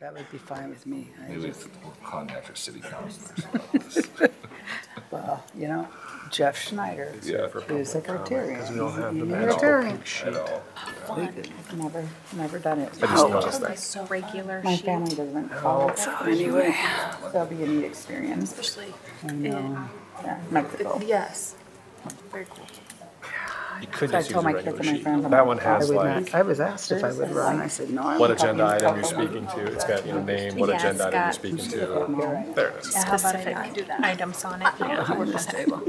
That would be fine with me. I Maybe just- we'll contact our city councilors about this. Well, you know, Jeff Schneider, Yeah. who's a Rotarian. we don't have the He's a magical Rotarian. I know. I've Never, never done it. Just oh. like a regular My sheet, family doesn't oh, call it, so anyway, that'll be a neat experience. especially. I know, yeah, Mexico. Yes. Very cool. You could So I just use told a my regular kids and my sheet. friends. I'm That like, one I has would like I was asked if I would run, I said, no. I'm what talking agenda item you're couple speaking to. It's got your name, what Yeah, agenda item you're got- speaking to. There it is. Yeah, how about I not do that? Items on it. behind this table.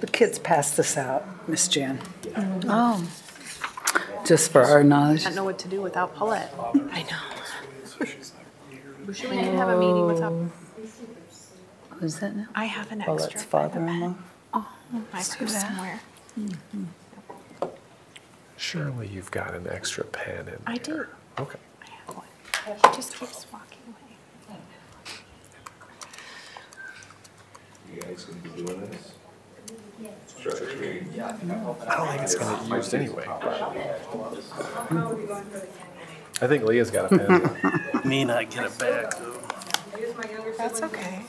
The kids passed this out, Miss Jan, Oh. just for our knowledge. I don't know what to do without Paulette. I know. We Should we have a meeting without, Who's that now? I have an extra. that's father-in-law. My purse somewhere. Mm-hmm. Surely you've got an extra pen in there. I do. Okay. I have one. He just keeps walking away. You guys gonna be doing this? Structure. I don't think it's gonna get used anyway. I think Leah's got a pen. May not get it back, though. That's okay.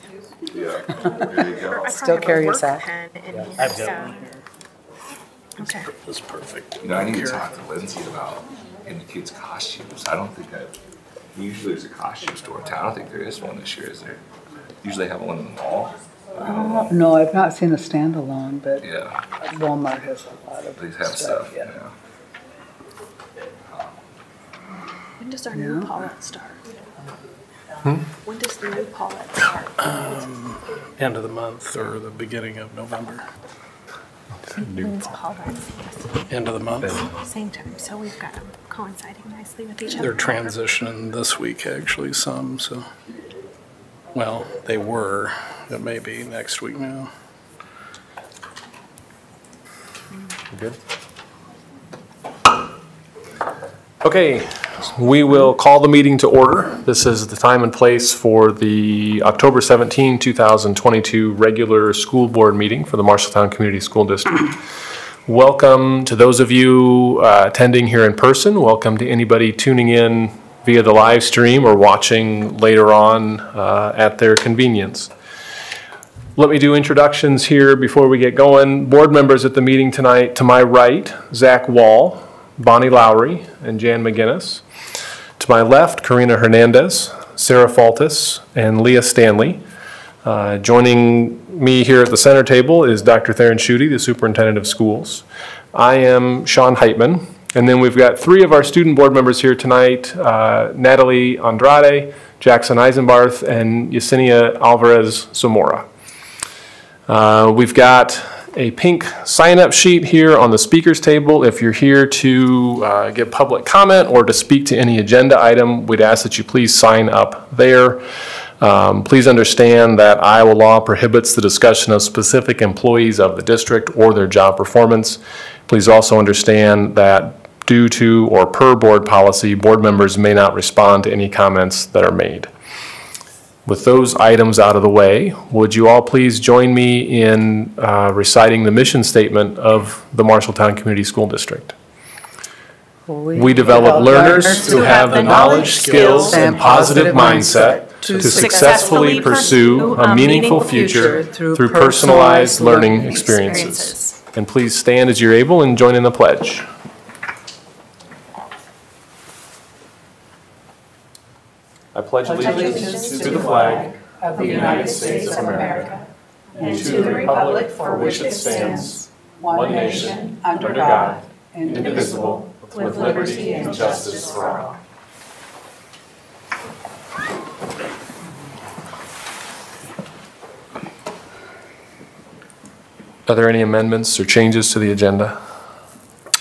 Yeah, there you go. Still probably have a carry a work sack? pen I've here, got one here. Okay. That's perfect. You know, I need to talk to Lindsay about getting the kids costumes. I don't think I, usually there's a costume store in town. I don't think there is one this year, is there? Usually they have one in the mall. Uh, No, I've not seen a standalone, but Yeah, Walmart has a lot of they have stuff, yeah. yeah. When does our new Yeah. Paulette start? Hmm? When does the new Paulette start? End of the month or the beginning of November. When's Paulette's? Yes. End of the month. Same time, so we've got them coinciding nicely with each other. They're transitioning this week, actually, some, so. Well, they were. It may be next week now. You Good? Okay, we will call the meeting to order. This is the time and place for the October 17, 2022 regular school board meeting for the Marshalltown Community School District. Welcome to those of you uh, attending here in person. Welcome to anybody tuning in via the live stream or watching later on uh, at their convenience. Let me do introductions here before we get going. Board members at the meeting tonight, to my right, Zach Wall, Bonnie Lowry, and Jan McGinnis. To my left, Karina Hernandez, Sarah Faltis, and Leah Stanley. Uh, Joining me here at the center table is Dr. Theron Schutte, the superintendent of schools. I am Sean Heitman, and then we've got three of our student board members here tonight, uh, Natalie Andrade, Jackson Eisenbarth, and Yesenia Alvarez Zamora. Uh, We've got a pink sign-up sheet here on the speakers table. If you're here to uh, give public comment or to speak to any agenda item, we'd ask that you please sign up there. Um, Please understand that Iowa law prohibits the discussion of specific employees of the district or their job performance. Please also understand that due to or per board policy, board members may not respond to any comments that are made. With those items out of the way, would you all please join me in uh, reciting the mission statement of the Marshalltown Community School District? We develop learners who have the knowledge, skills, and positive mindset to successfully pursue a meaningful future through personalized learning experiences. And please stand as you're able and join in the pledge. I pledge allegiance to the flag of the United States of America and to the republic for which it stands, one nation, under God, indivisible, with liberty and justice for all. Are there any amendments or changes to the agenda?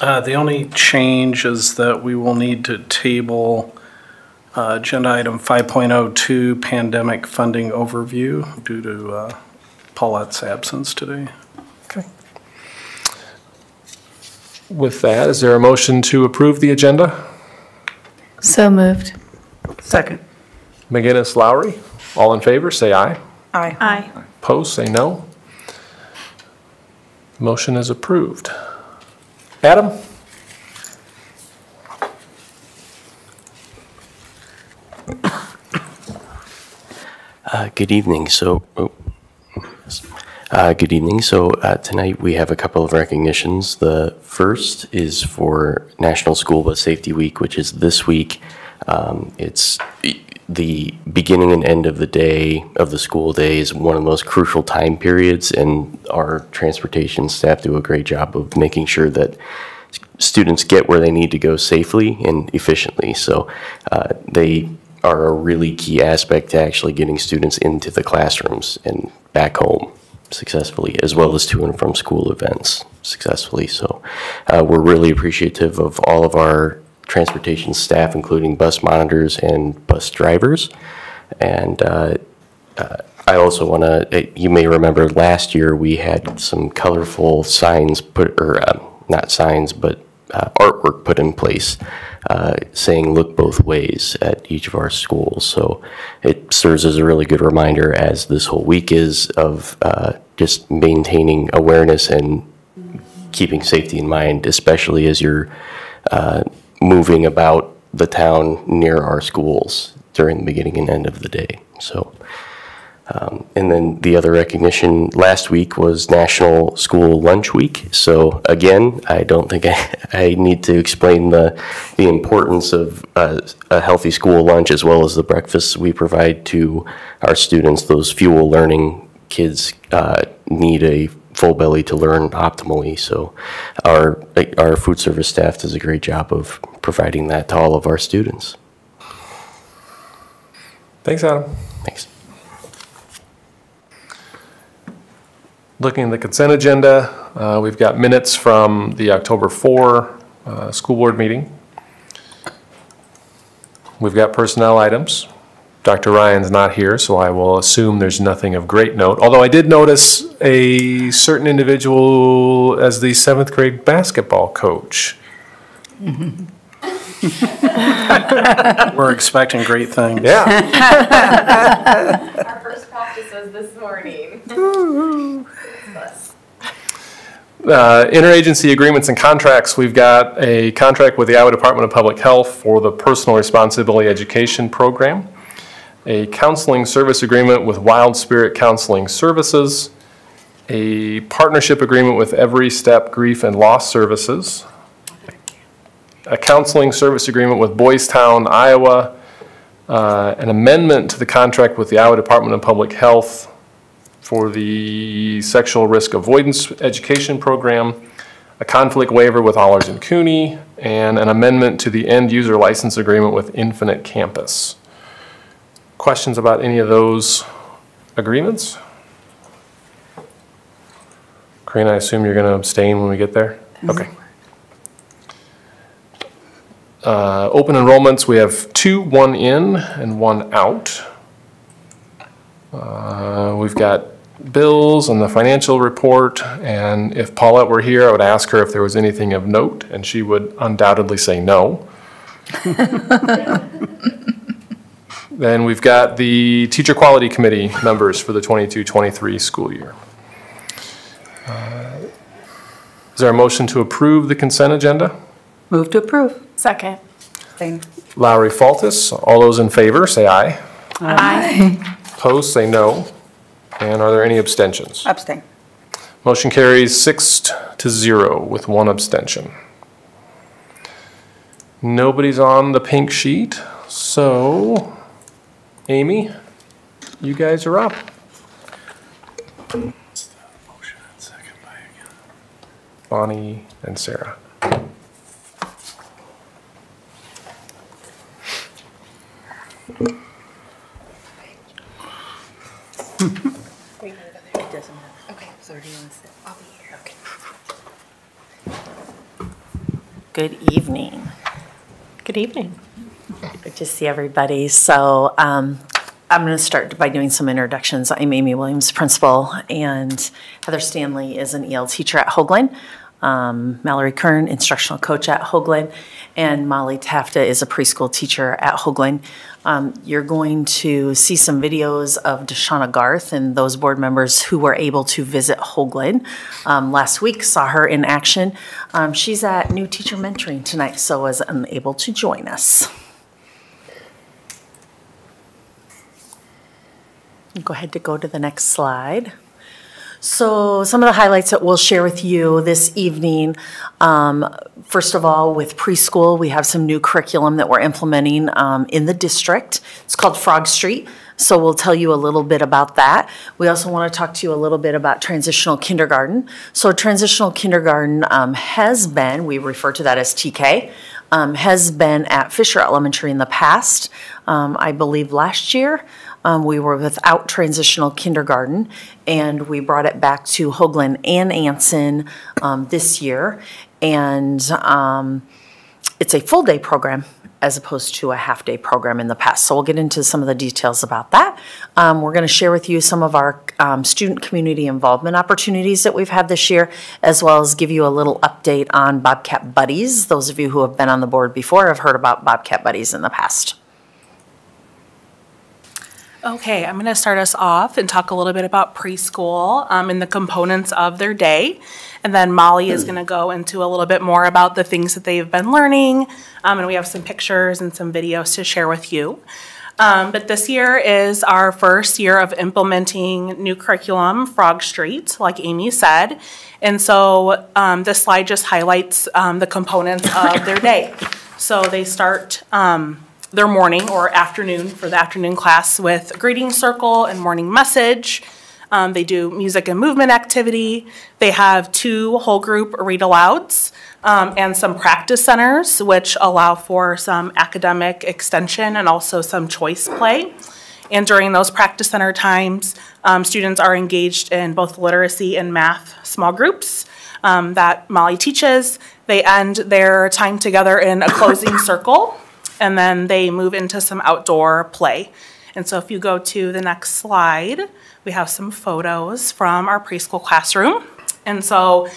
Uh, the only change is that we will need to table, uh, agenda item five point oh two, pandemic funding overview due to, uh, Paulette's absence today. Okay. With that, is there a motion to approve the agenda? So moved. Second. McGinnis, Lowry, all in favor, say aye. Aye. Aye. Opposed, say no. Motion is approved. Adam? Good evening. So, oh, uh, good evening. So uh, tonight we have a couple of recognitions. The first is for National School Bus Safety Week, which is this week. Um, it's the beginning and end of the day of the school day is one of the most crucial time periods, and our transportation staff do a great job of making sure that students get where they need to go safely and efficiently. So uh, they are a really key aspect to actually getting students into the classrooms and back home successfully, as well as to and from school events successfully. So uh, we're really appreciative of all of our transportation staff, including bus monitors and bus drivers. And uh, uh, I also want to, you may remember last year we had some colorful signs put, or uh, not signs, but uh, artwork put in place uh, saying look both ways at each of our schools. So it serves as a really good reminder, as this whole week is, of uh, just maintaining awareness and keeping safety in mind, especially as you're uh, moving about the town near our schools during the beginning and end of the day. So. Um, and then the other recognition last week was National School Lunch Week. So again, I don't think I, I need to explain the the importance of uh, a healthy school lunch as well as the breakfasts we provide to our students. Those fuel learning kids uh, need a full belly to learn optimally. So our our food service staff does a great job of providing that to all of our students. Thanks, Adam. Thanks. Looking at the consent agenda, uh, we've got minutes from the October 4 uh, school board meeting. We've got personnel items. Dr. Ryan's not here, so I will assume there's nothing of great note. Although I did notice a certain individual as the seventh grade basketball coach. We're expecting great things. Yeah. Our first practice was this morning. Uh, Interagency agreements and contracts, we've got a contract with the Iowa Department of Public Health for the Personal Responsibility Education Program, a counseling service agreement with Wild Spirit Counseling Services, a partnership agreement with Every Step Grief and Loss Services, a counseling service agreement with Boys Town, Iowa, uh, an amendment to the contract with the Iowa Department of Public Health for the sexual risk avoidance education program, a conflict waiver with Ahlers and Cooney, and an amendment to the end user license agreement with Infinite Campus. Questions about any of those agreements? Karina, I assume you're going to abstain when we get there? Okay. Uh, Open enrollments, we have two, one in and one out. Uh, We've got bills and the financial report, and if Paulette were here, I would ask her if there was anything of note, and she would undoubtedly say no. Then we've got the Teacher Quality Committee members for the 22-23 school year. Uh, Is there a motion to approve the consent agenda? Move to approve. Second. Same. Lowry Faltis, all those in favor, say aye. Aye. Opposed, say no. And are there any abstentions? Abstain. Motion carries six to zero with one abstention. Nobody's on the pink sheet, so Amy, you guys are up. Bonnie and Sarah. Good evening. Good evening. Good to see everybody. So um, I'm going to start by doing some introductions. I'm Amy Williams, principal, and Heather Stanley is an EL teacher at Hoglan. Um, Mallory Kern, instructional coach at Hoglan, and Molly Tafta is a preschool teacher at Hoglan. Um, You're going to see some videos of Deshauna Garth and those board members who were able to visit Hoglan. Um, Last week, saw her in action. Um, She's at New Teacher Mentoring tonight, so was unable to join us. Go ahead to go to the next slide. So some of the highlights that we'll share with you this evening, um, first of all, with preschool, we have some new curriculum that we're implementing um, in the district. It's called Frog Street, so we'll tell you a little bit about that. We also want to talk to you a little bit about transitional kindergarten. So transitional kindergarten um, has been, we refer to that as TK, um, has been at Fisher Elementary in the past. Um, I believe last year, um, we were without transitional kindergarten, and we brought it back to Hoglan and Anson um, this year. And um, it's a full-day program as opposed to a half-day program in the past. So we'll get into some of the details about that. Um, We're going to share with you some of our um, student community involvement opportunities that we've had this year, as well as give you a little update on Bobcat Buddies. Those of you who have been on the board before have heard about Bobcat Buddies in the past. Okay, I'm going to start us off and talk a little bit about preschool um, and the components of their day. And then Molly is going to go into a little bit more about the things that they've been learning. Um, and we have some pictures and some videos to share with you. Um, but this year is our first year of implementing new curriculum, Frog Street, like Amy said. And so um, this slide just highlights um, the components of their day. So they start um, their morning or afternoon for the afternoon class with a greeting circle and morning message. Um, they do music and movement activity. They have two whole group read alouds um, and some practice centers, which allow for some academic extension and also some choice play. And during those practice center times, um, students are engaged in both literacy and math small groups um, that Molly teaches. They end their time together in a closing circle and then they move into some outdoor play. And so if you go to the next slide, we have some photos from our preschool classroom. And so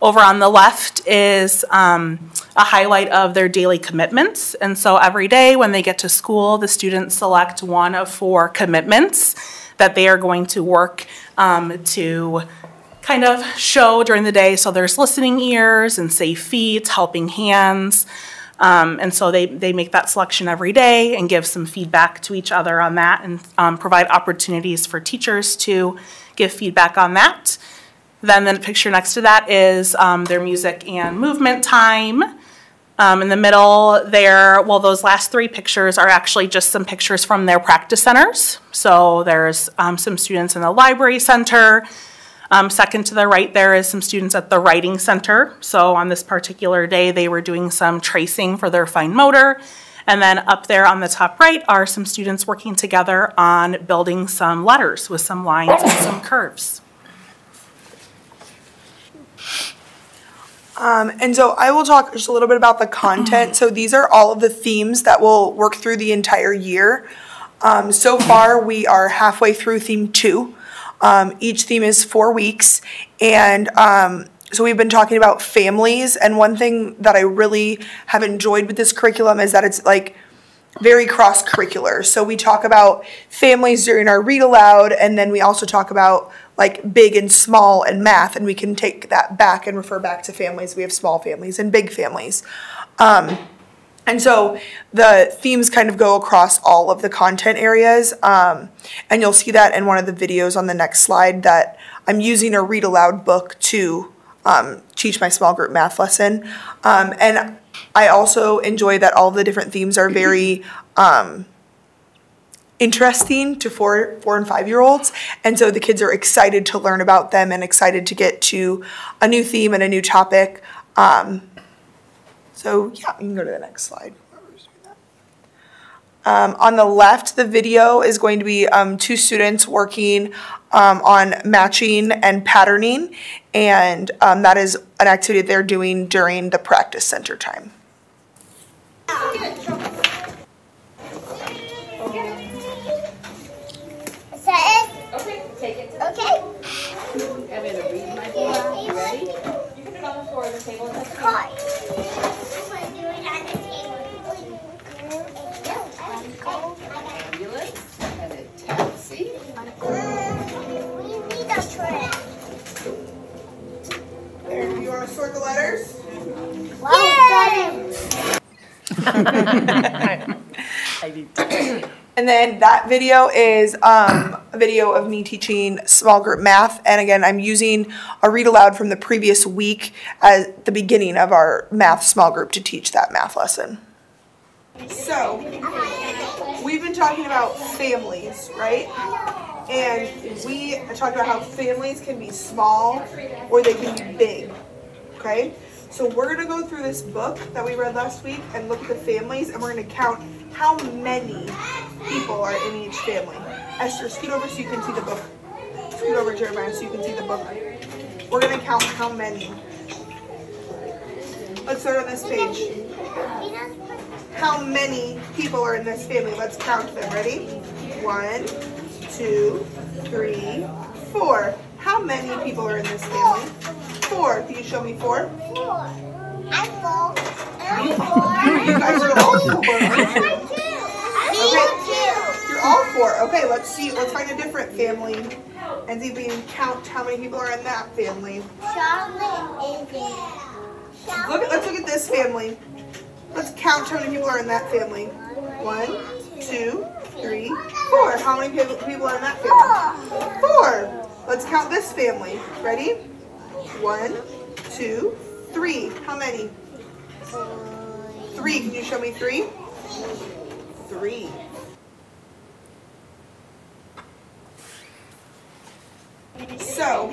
over on the left is um, a highlight of their daily commitments. And so every day when they get to school, the students select one of four commitments that they are going to work um, to kind of show during the day. So there's listening ears and safe feet, helping hands, um, and so they, they make that selection every day and give some feedback to each other on that and um, provide opportunities for teachers to give feedback on that. Then the picture next to that is um, their music and movement time. Um, in the middle there, well, those last three pictures are actually just some pictures from their practice centers. So there's um, some students in the library center, um, second to the right there is some students at the writing center. So on this particular day, they were doing some tracing for their fine motor. And then up there on the top right are some students working together on building some letters with some lines and some curves. Um, and so I will talk just a little bit about the content. So these are all of the themes that will work through the entire year. Um, so far, we are halfway through theme two. Um, each theme is four weeks. And um, so we've been talking about families. And one thing that I really have enjoyed with this curriculum is that it's like very cross curricular. So we talk about families during our read aloud, and then we also talk about like big and small and math, and we can take that back and refer back to families. We have small families and big families. Um, and so the themes kind of go across all of the content areas. Um, and you'll see that in one of the videos on the next slide that I'm using a read aloud book to um, teach my small group math lesson. Um, and I also enjoy that all the different themes are very um, interesting to four, four and five year olds. And so the kids are excited to learn about them and excited to get to a new theme and a new topic. Um, so yeah, you can go to the next slide. Um, on the left, the video is going to be um, two students working um, on matching and patterning, and um, that is an activity they're doing during the practice center time. Okay, take it. Okay. I'm gonna read my book. You ready? You can do it on the floor or the table. sort the letters? and then that video is um, a video of me teaching small group math. And again, I'm using a read aloud from the previous week as the beginning of our math small group to teach that math lesson. So, we've been talking about families, right? And we talked about how families can be small or they can be big, okay? So we're gonna go through this book that we read last week and look at the families and we're gonna count how many people are in each family. Esther, scoot over so you can see the book. Scoot over, Jeremiah, so you can see the book. We're gonna count how many. Let's start on this page. How many people are in this family? Let's count them. Ready? One, two, three, four. How many people are in this family? Four. Can you show me four? Four. I'm four. I'm four. You guys are all four. you? Me too. You're all four. Okay, let's see. Let's find a different family and see if we can count how many people are in that family. Charlotte is. Look let's look at this family. Let's count how many people are in that family. One, two, three, four. How many people people are in that family? Four. Let's count this family. Ready? One, two, three. How many? Three. Can you show me three? Three. So,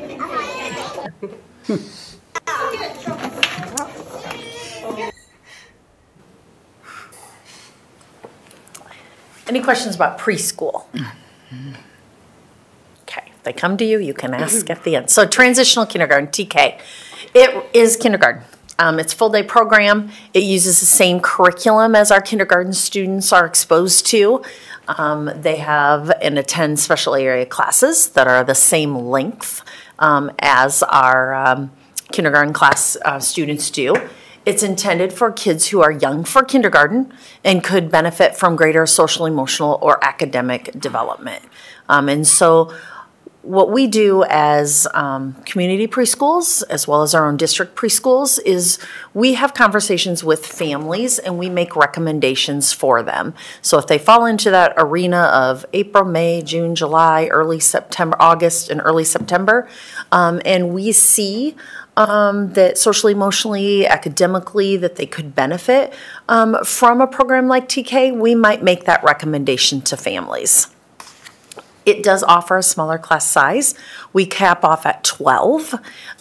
Any questions about preschool? Mm-hmm. They come to you, you can ask at the end. So transitional kindergarten, TK. It is kindergarten. Um, it's a full-day program. It uses the same curriculum as our kindergarten students are exposed to. Um, they have and attend special area classes that are the same length um, as our um, kindergarten class uh, students do. It's intended for kids who are young for kindergarten and could benefit from greater social, emotional, or academic development. Um, and so, what we do as um, community preschools, as well as our own district preschools, is we have conversations with families and we make recommendations for them. So if they fall into that arena of April, May, June, July, early September, August, and early September, um, and we see um, that socially, emotionally, academically, that they could benefit um, from a program like TK, we might make that recommendation to families. It does offer a smaller class size. We cap off at 12.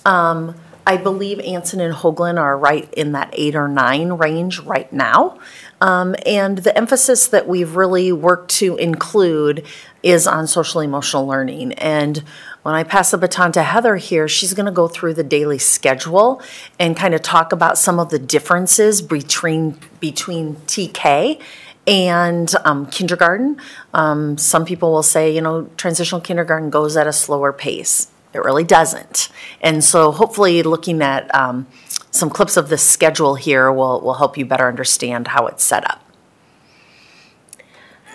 Um, I believe Anson and Hoglan are right in that eight or nine range right now. Um, and the emphasis that we've really worked to include is on social emotional learning. And when I pass the baton to Heather here, she's going to go through the daily schedule and kind of talk about some of the differences between between TK and um, kindergarten. Um, some people will say, you know, transitional kindergarten goes at a slower pace. It really doesn't. And so hopefully looking at um, some clips of the schedule here will, will help you better understand how it's set up.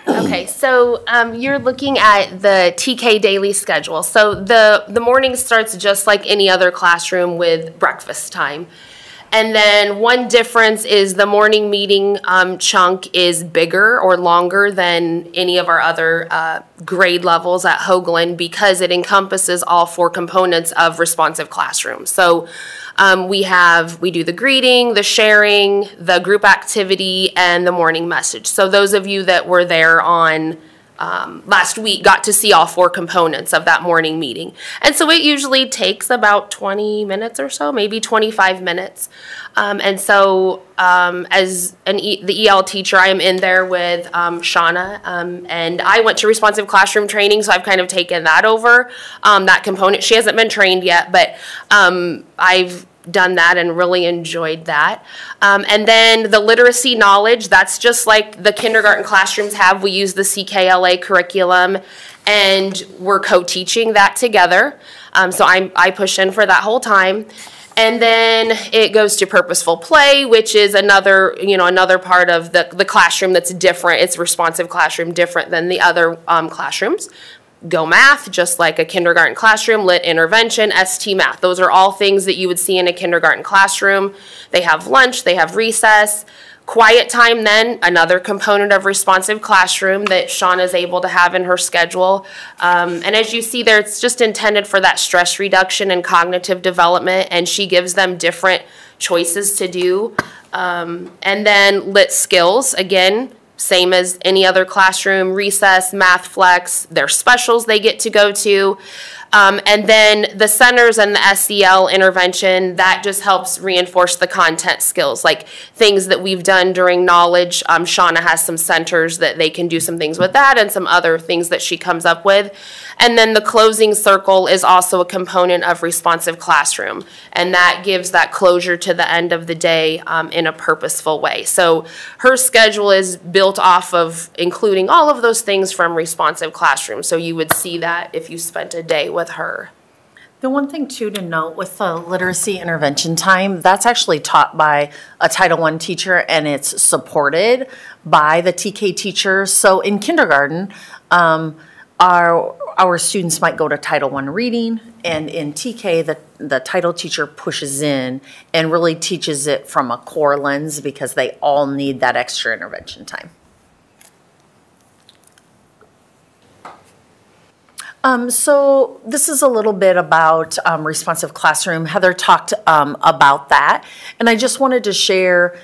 Okay, so um, you're looking at the TK daily schedule. So the, the morning starts just like any other classroom with breakfast time. And then one difference is the morning meeting um, chunk is bigger or longer than any of our other uh, grade levels at Hoglan because it encompasses all four components of responsive classroom. So um, we have, we do the greeting, the sharing, the group activity, and the morning message. So those of you that were there on um, last week got to see all four components of that morning meeting. And so it usually takes about 20 minutes or so, maybe 25 minutes. Um, and so um, as an e the EL teacher, I am in there with um, Shauna, um, and I went to responsive classroom training, so I've kind of taken that over, um, that component. She hasn't been trained yet, but I've done that and really enjoyed that. Um, and then the literacy knowledge, that's just like the kindergarten classrooms have. We use the CKLA curriculum and we're co-teaching that together. Um, so I, I push in for that whole time. And then it goes to purposeful play, which is another, you know, another part of the, the classroom that's different. It's responsive classroom, different than the other um, classrooms. Go Math, just like a kindergarten classroom, Lit Intervention, ST Math. Those are all things that you would see in a kindergarten classroom. They have lunch, they have recess. Quiet time then, another component of responsive classroom that Shauna is able to have in her schedule. Um, and as you see there, it's just intended for that stress reduction and cognitive development, and she gives them different choices to do. Um, and then lit skills, again, same as any other classroom, recess, math flex, their specials they get to go to. Um, and then the centers and the SEL intervention, that just helps reinforce the content skills, like things that we've done during knowledge. Um, Shauna has some centers that they can do some things with that and some other things that she comes up with. And then the closing circle is also a component of responsive classroom. And that gives that closure to the end of the day um, in a purposeful way. So her schedule is built off of including all of those things from responsive classroom. So you would see that if you spent a day with her. The one thing too to note with the literacy intervention time, that's actually taught by a Title I teacher and it's supported by the TK teacher. So in kindergarten, um, our, our students might go to Title I reading and in TK, the, the title teacher pushes in and really teaches it from a core lens because they all need that extra intervention time. Um, so this is a little bit about um, responsive classroom. Heather talked um, about that, and I just wanted to share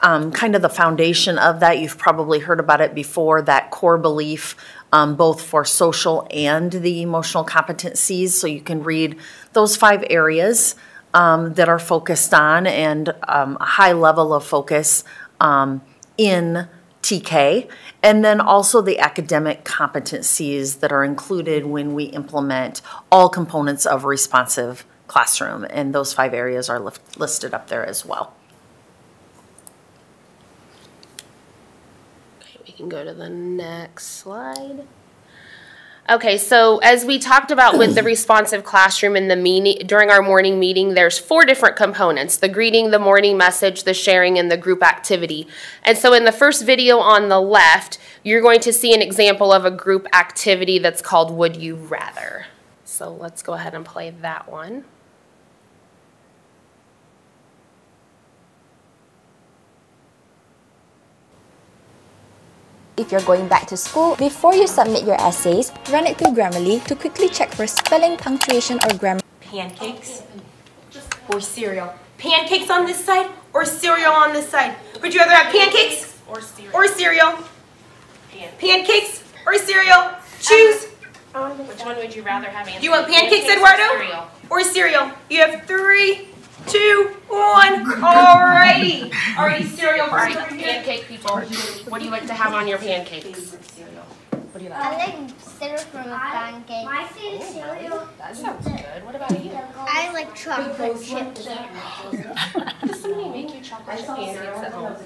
um, kind of the foundation of that. You've probably heard about it before. That core belief, um, both for social and the emotional competencies. So you can read those five areas um, that are focused on, and a high level of focus in TK, and then also the academic competencies that are included when we implement all components of responsive classroom, and those five areas are listed up there as well. Can go to the next slide. Okay, so as we talked about with the responsive classroom in the meeting, during our morning meeting, there's four different components, the greeting, the morning message, the sharing, and the group activity. And so in the first video on the left, you're going to see an example of a group activity that's called Would You Rather? So let's go ahead and play that one. If you're going back to school, before you submit your essays, run it through Grammarly to quickly check for spelling, punctuation, or grammar. Pancakes or cereal? Pancakes on this side or cereal on this side? Would you rather have pancakes or cereal? Or cereal? Pancakes or cereal? Choose. Which one would you rather have? Do you want pancakes, or Eduardo? cereal? Or cereal? You have three, two, one. Alrighty. Alrighty, cereal All right, first. pancake people, what do you like to have on your pancakes? What do you like? I like cereal from a pancake. My favorite cereal. Oh, that sounds good. What about you? I like chocolate chips. Does somebody make you chocolate chip pancakes at home?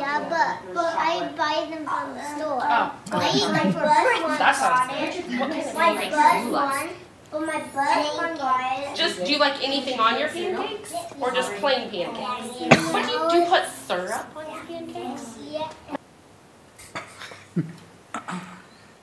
Yeah, but but I buy them from the store. Oh. I eat them for Christmas. That sounds good. What kind of My pancakes do you like? One. But my bus one. Just, do you like anything on your pancakes? Or just plain pancakes? What do you, do you put syrup on your pancakes?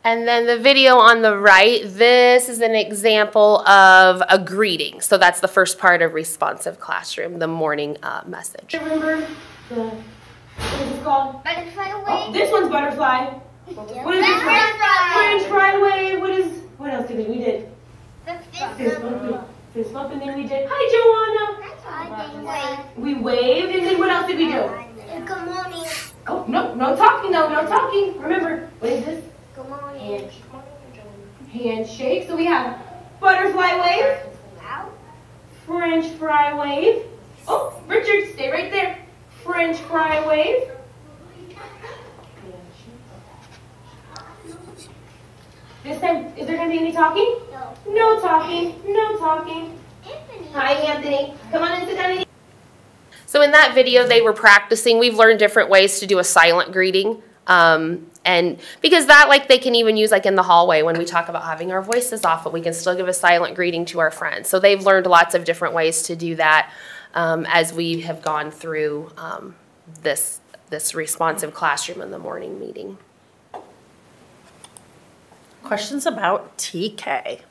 And then the video on the right, this is an example of a greeting. So that's the first part of responsive classroom, the morning uh, message. Remember the, what is it called? Butterfly Oh, this one's butterfly. What is this one? French fry away. What is, what else did we, we did? Fist bump, fist bump, and then we did, hi Joanna. We waved, and then what else did we do? Good morning. Oh, no, no talking, no, no talking. Remember, what is this? Good morning. Hand- Handshake. So we have butterfly wave, French fry wave. Oh, Richard, stay right there. French fry wave. This time, is there gonna be any talking? No. No talking, no talking. Hi, Anthony. Come on and sit down. So in that video, they were practicing. We've learned different ways to do a silent greeting. Um, and because that, like, they can even use like in the hallway when we talk about having our voices off, but we can still give a silent greeting to our friends. So they've learned lots of different ways to do that um, as we have gone through um, this this responsive classroom in the morning meeting. Questions about TK?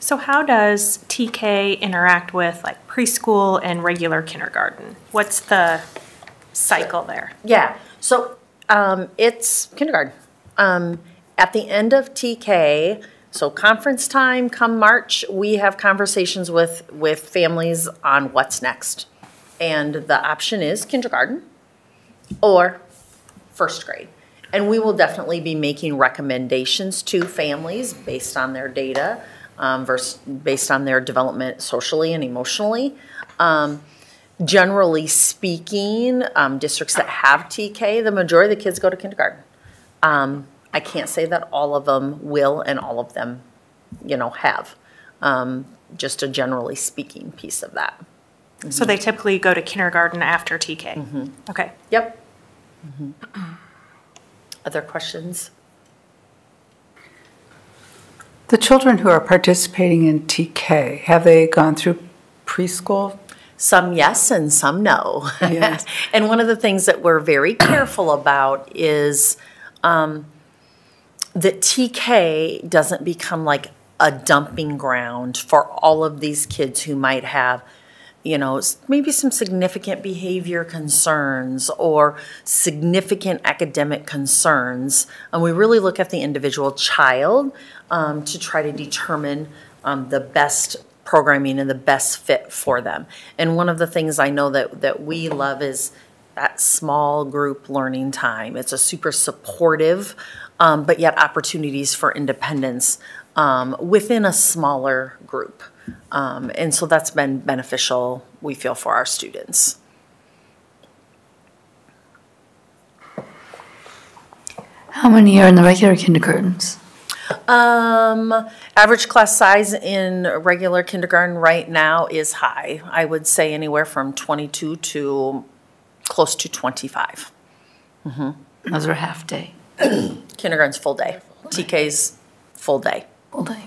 So how does TK interact with like preschool and regular kindergarten? What's the cycle there? Yeah, so um, it's kindergarten. Um, At the end of TK, so conference time, come March, we have conversations with, with families on what's next. And the option is kindergarten or first grade. And we will definitely be making recommendations to families based on their data, um, versus, based on their development socially and emotionally. Um, generally speaking, um, districts that have TK, the majority of the kids go to kindergarten. Um, I can't say that all of them will and all of them, you know, have. Um, just a generally speaking piece of that. So they typically go to kindergarten after TK? Okay. Yep. Other questions? The children who are participating in TK, have they gone through preschool? Some yes and some no. Yes. and one of the things that we're very careful about is um, that TK doesn't become like a dumping ground for all of these kids who might have, you know, maybe some significant behavior concerns or significant academic concerns. And we really look at the individual child um, to try to determine um, the best programming and the best fit for them. And one of the things I know that, that we love is that small group learning time. It's a super supportive, um, but yet opportunities for independence um, within a smaller group. Um, and so that's been beneficial, we feel, for our students. How many are in the regular kindergartens? Um, average class size in regular kindergarten right now is high. I would say anywhere from 22 to close to 25. Those are half day. Kindergarten's full day. TK's full day. Full day.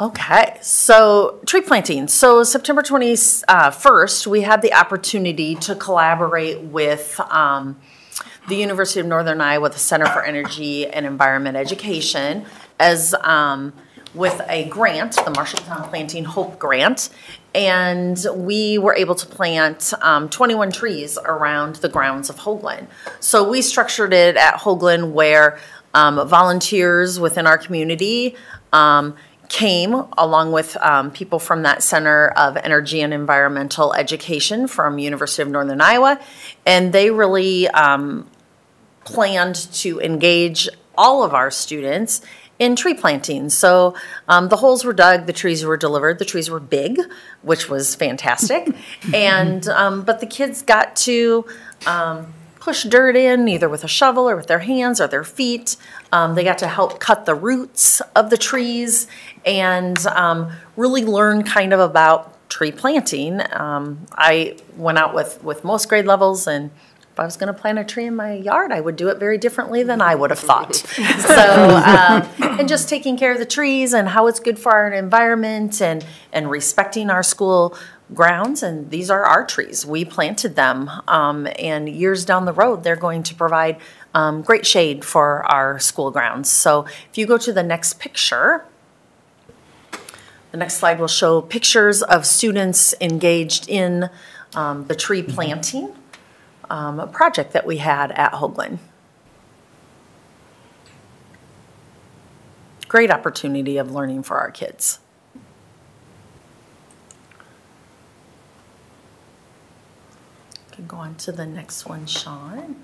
Okay, so tree planting. So September 21st, we had the opportunity to collaborate with um, the University of Northern Iowa, the Center for Energy and Environment Education, as um, with a grant, the Marshalltown Planting Hope Grant. And we were able to plant um, 21 trees around the grounds of Hoglan. So we structured it at Hoglan where um, volunteers within our community um, came along with um, people from that Center of Energy and Environmental Education from University of Northern Iowa, and they really um, planned to engage all of our students in tree planting. So um, the holes were dug, the trees were delivered, the trees were big, which was fantastic, and um, but the kids got to. Push dirt in either with a shovel or with their hands or their feet. Um, they got to help cut the roots of the trees and um, really learn kind of about tree planting. Um, I went out with, with most grade levels and if I was going to plant a tree in my yard, I would do it very differently than I would have thought. so, um, and just taking care of the trees and how it's good for our environment and, and respecting our school grounds. And these are our trees. We planted them. Um, and years down the road, they're going to provide um, great shade for our school grounds. So if you go to the next picture, the next slide will show pictures of students engaged in um, the tree planting um, project that we had at Hoglan. Great opportunity of learning for our kids. Can go on to the next one, Sean.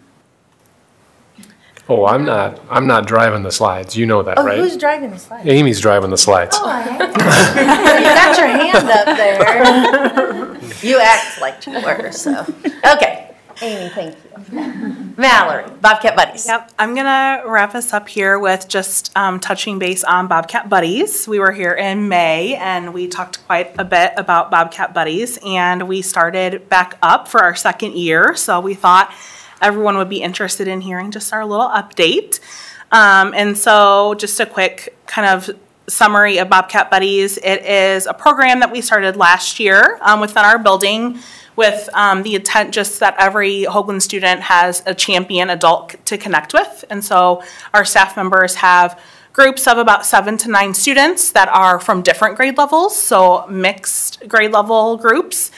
Oh, I'm not, I'm not driving the slides. You know that, Oh, right? who's driving the slide? Amy's driving the slides. Oh, I You got your hand up there. You act like you were, so. Okay, Amy, thank you. Valerie, Bobcat Buddies. Yep, I'm gonna wrap us up here with just um, touching base on Bobcat Buddies. We were here in May and we talked quite a bit about Bobcat Buddies, and we started back up for our second year. So we thought everyone would be interested in hearing just our little update. Um, and so, just a quick kind of summary of Bobcat Buddies. It is a program that we started last year um, within our building with um, the intent just that every Hoglan student has a champion adult to connect with. And so our staff members have groups of about seven to nine students that are from different grade levels, so mixed grade level groups.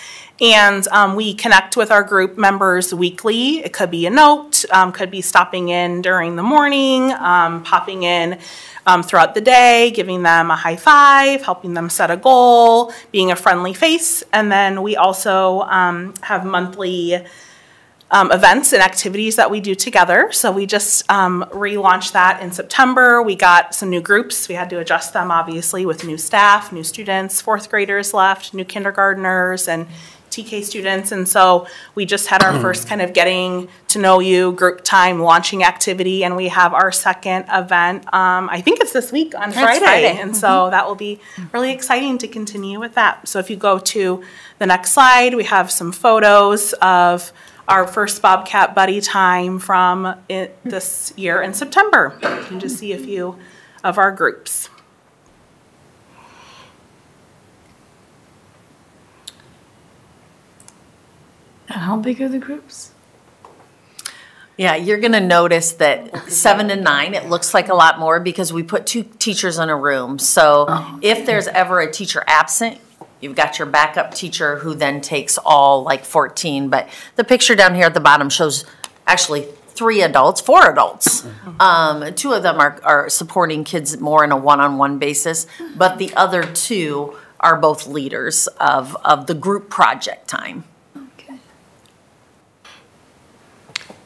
And um, we connect with our group members weekly. It could be a note, um, could be stopping in during the morning, um, popping in um, throughout the day, giving them a high five, helping them set a goal, being a friendly face. And then we also um, have monthly um, events and activities that we do together. So we just um, relaunched that in September. We got some new groups. We had to adjust them, obviously, with new staff, new students, fourth graders left, new kindergartners, and TK students. And so we just had our first kind of getting to know you group time launching activity. And we have our second event, um, I think it's this week on Friday. Friday. And so that will be really exciting to continue with that. So if you go to the next slide, we have some photos of our first Bobcat Buddy time from it, this year in September. You can just see a few of our groups. How big are the groups? Yeah, you're going to notice that seven to nine, it looks like a lot more because we put two teachers in a room. So if there's ever a teacher absent, you've got your backup teacher who then takes all like 14. But the picture down here at the bottom shows actually three adults, four adults. Um, two of them are, are supporting kids more on a one-on-one basis, but the other two are both leaders of, of the group project time.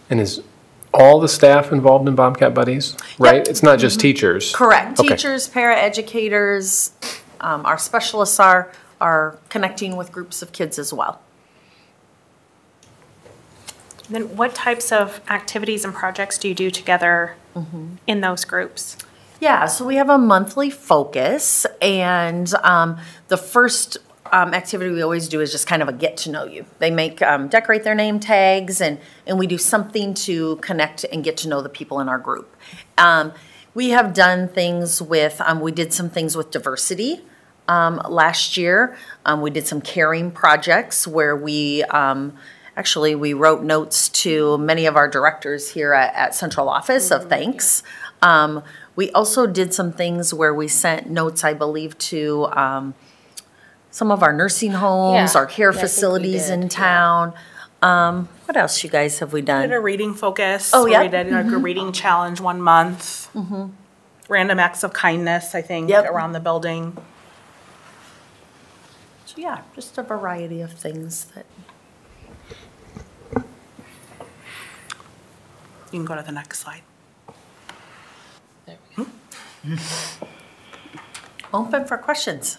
And is all the staff involved in Bobcat Buddies? Right? It's not just teachers? Correct. Okay. Teachers, paraeducators, um, our specialists are, are connecting with groups of kids as well. Then what types of activities and projects do you do together in those groups? Yeah, so we have a monthly focus, and um, the first um, activity we always do is just kind of a get to know you. They make um, decorate their name tags, and and we do something to connect and get to know the people in our group. Um, we have done things with. Um, we did some things with diversity um, last year. Um, we did some caring projects where we. Actually, we wrote notes to many of our directors here at, at central office of thanks. We also did some things where we sent notes, I believe, to some of our nursing homes, Yeah. our care Yeah, I think we facilities did, in yeah. town. Um, what else, you guys, have we We done? did a reading focus. Oh, where yeah? We did like a Mhm. reading challenge one month. Random acts of kindness, I think, Yep. around the building. So yeah, just a variety of things that. You can go to the next slide. There we go. Open for questions.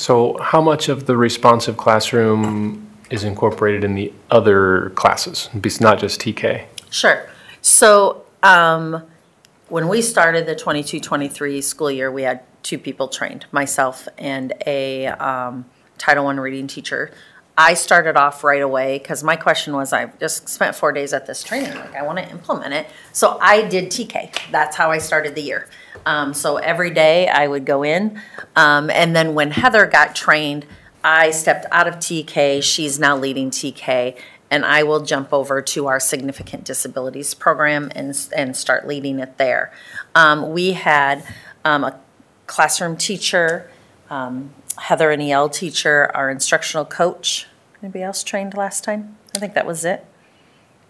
So how much of the responsive classroom is incorporated in the other classes? It's not just TK? Sure. So, um, when we started the 22-23 school year, we had two people trained, myself and a, um, Title I reading teacher. I started off right away, because my question was, I just spent four days at this training, like, I want to implement it. So I did TK. That's how I started the year. Um, so every day I would go in, um, and then when Heather got trained, I stepped out of TK, she's now leading TK, and I will jump over to our significant disabilities program and, and start leading it there. Um, we had, um, a classroom teacher, um, Heather, an EL teacher, our instructional coach. Anybody else trained last time? I think that was it.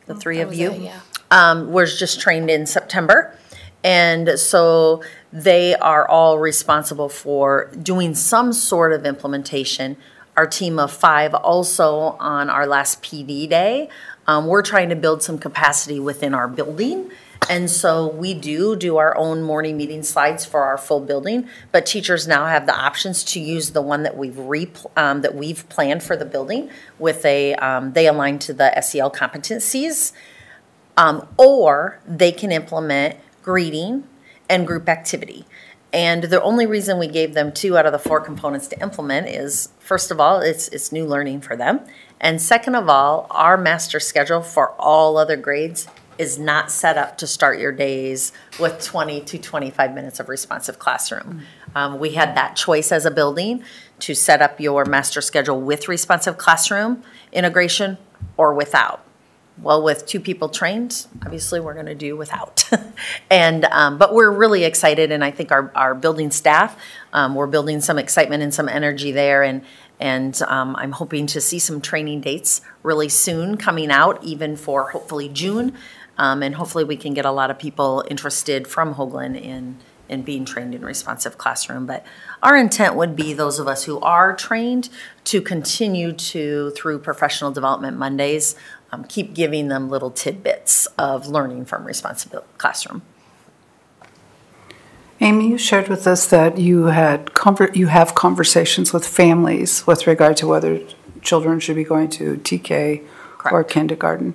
The three of you. it, yeah. Um, was just trained in September. And so they are all responsible for doing some sort of implementation. Our team of five also on our last PD day, um, we're trying to build some capacity within our building. And so we do do our own morning meeting slides for our full building, but teachers now have the options to use the one that we've re, um, that we've planned for the building with a, um, they align to the SEL competencies. Um, or they can implement greeting and group activity. And the only reason we gave them two out of the four components to implement is, first of all, it's, it's new learning for them. And second of all, our master schedule for all other grades is not set up to start your days with 20 to 25 minutes of responsive classroom. Um, we had that choice as a building to set up your master schedule with responsive classroom integration or without. Well, with two people trained, obviously we're going to do without. and um, but we're really excited, and I think our our building staff um, we're building some excitement and some energy there, and, and um, I'm hoping to see some training dates really soon coming out, even for hopefully June. Um, And hopefully, we can get a lot of people interested from Hoglan in, in being trained in responsive classroom. But our intent would be those of us who are trained to continue to, through Professional Development Mondays, um, keep giving them little tidbits of learning from responsive classroom. Amy, you shared with us that you had, conver- you have conversations with families with regard to whether children should be going to TK or kindergarten.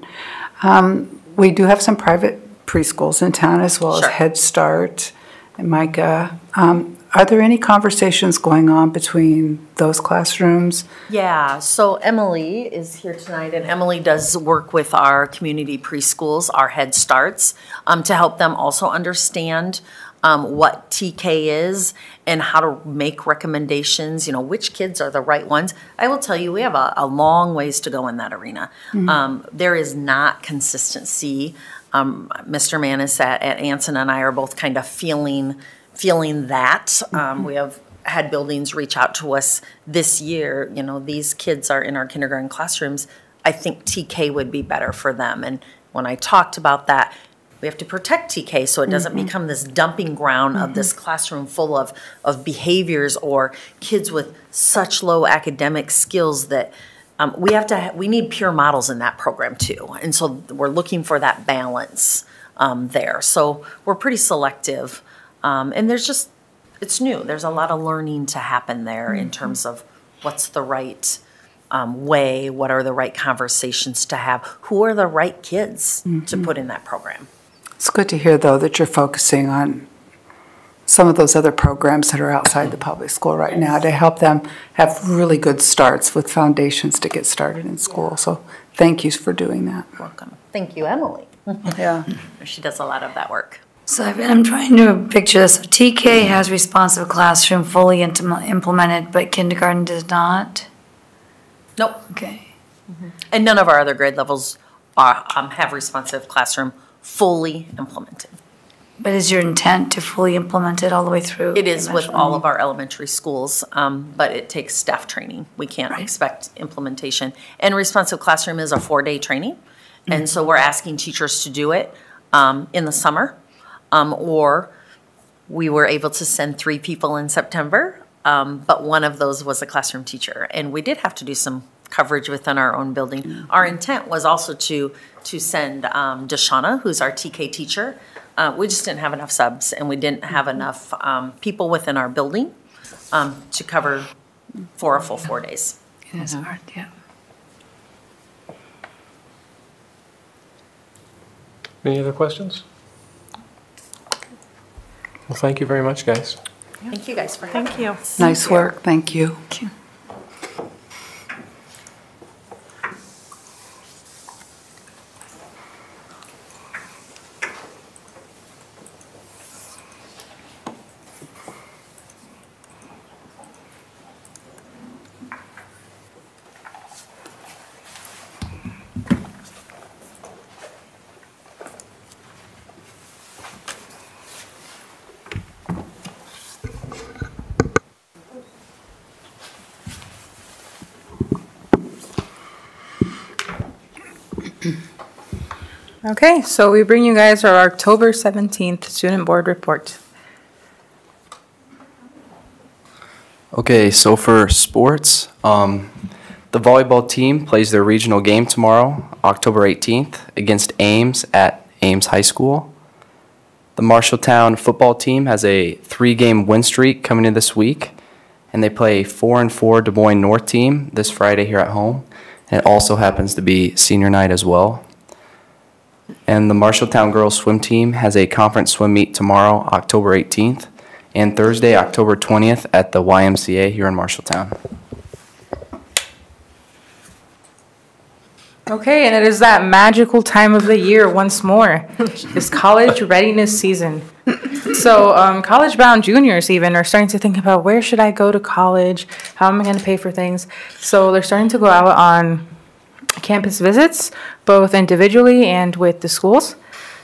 Um, We do have some private preschools in town as well as Sure. Head Start and MICA. Um, Are there any conversations going on between those classrooms? Yeah, so Emily is here tonight, and Emily does work with our community preschools, our Head Starts, um, to help them also understand um, what TK is and how to make recommendations, you know, which kids are the right ones. I will tell you, we have a, a long ways to go in that arena. Mhm. Um, there is not consistency. Um, Mr. Manis at, at Anson and I are both kind of feeling, feeling that. Um, we have had buildings reach out to us this year, you know, these kids are in our kindergarten classrooms. I think TK would be better for them. And when I talked about that, we have to protect TK so it doesn't Mhm. become this dumping ground of this classroom full of, of behaviors or kids with such low academic skills that um, we have to, ha- we need peer models in that program too. And so we're looking for that balance um, there. So we're pretty selective. Um, and there's just, it's new. There's a lot of learning to happen there in Mhm. terms of what's the right um, way, what are the right conversations to have, who are the right kids to Mhm. put in that program. It's good to hear, though, that you're focusing on some of those other programs that are outside the public school right now to help them have really good starts with foundations to get started in school. So thank you for doing that. Welcome. Thank you, Emily. Yeah. She does a lot of that work. So I'm trying to picture this. TK has responsive classroom fully intim- implemented, but kindergarten does not? Nope. Okay. And none of our other grade levels are, um, have responsive classroom fully implemented. But is your intent to fully implement it all the way through? It is with all of our elementary schools, um, but it takes staff training. We can't expect implementation. And responsive classroom is a four-day training. And so we're asking teachers to do it um, in the summer. Um, Or we were able to send three people in September, um, but one of those was a classroom teacher. And we did have to do some coverage within our own building. Our intent was also to, to send um, Deshauna, who's our TK teacher. Uh, We just didn't have enough subs, and we didn't have enough um, people within our building um, to cover for a full four days. It is hard, yeah. Any other questions? Well, thank you very much, guys. Thank you guys for having Thank you. us. Nice work, thank you. Okay, so we bring you guys our October 17th Student Board Report. Okay, so for sports, um, the volleyball team plays their regional game tomorrow, October 18th, against Ames at Ames High School. The Marshalltown football team has a three-game win streak coming in this week, and they play four and four Des Moines North team this Friday here at home. And it also happens to be senior night as well. And the Marshalltown girls swim team has a conference swim meet tomorrow, October 18th, and Thursday, October 20th at the YMCA here in Marshalltown. Okay, and it is that magical time of the year once more. It's college readiness season. So, um, college bound juniors even are starting to think about where should I go to college? How am I going to pay for things? So, they're starting to go out on campus visits, both individually and with the schools.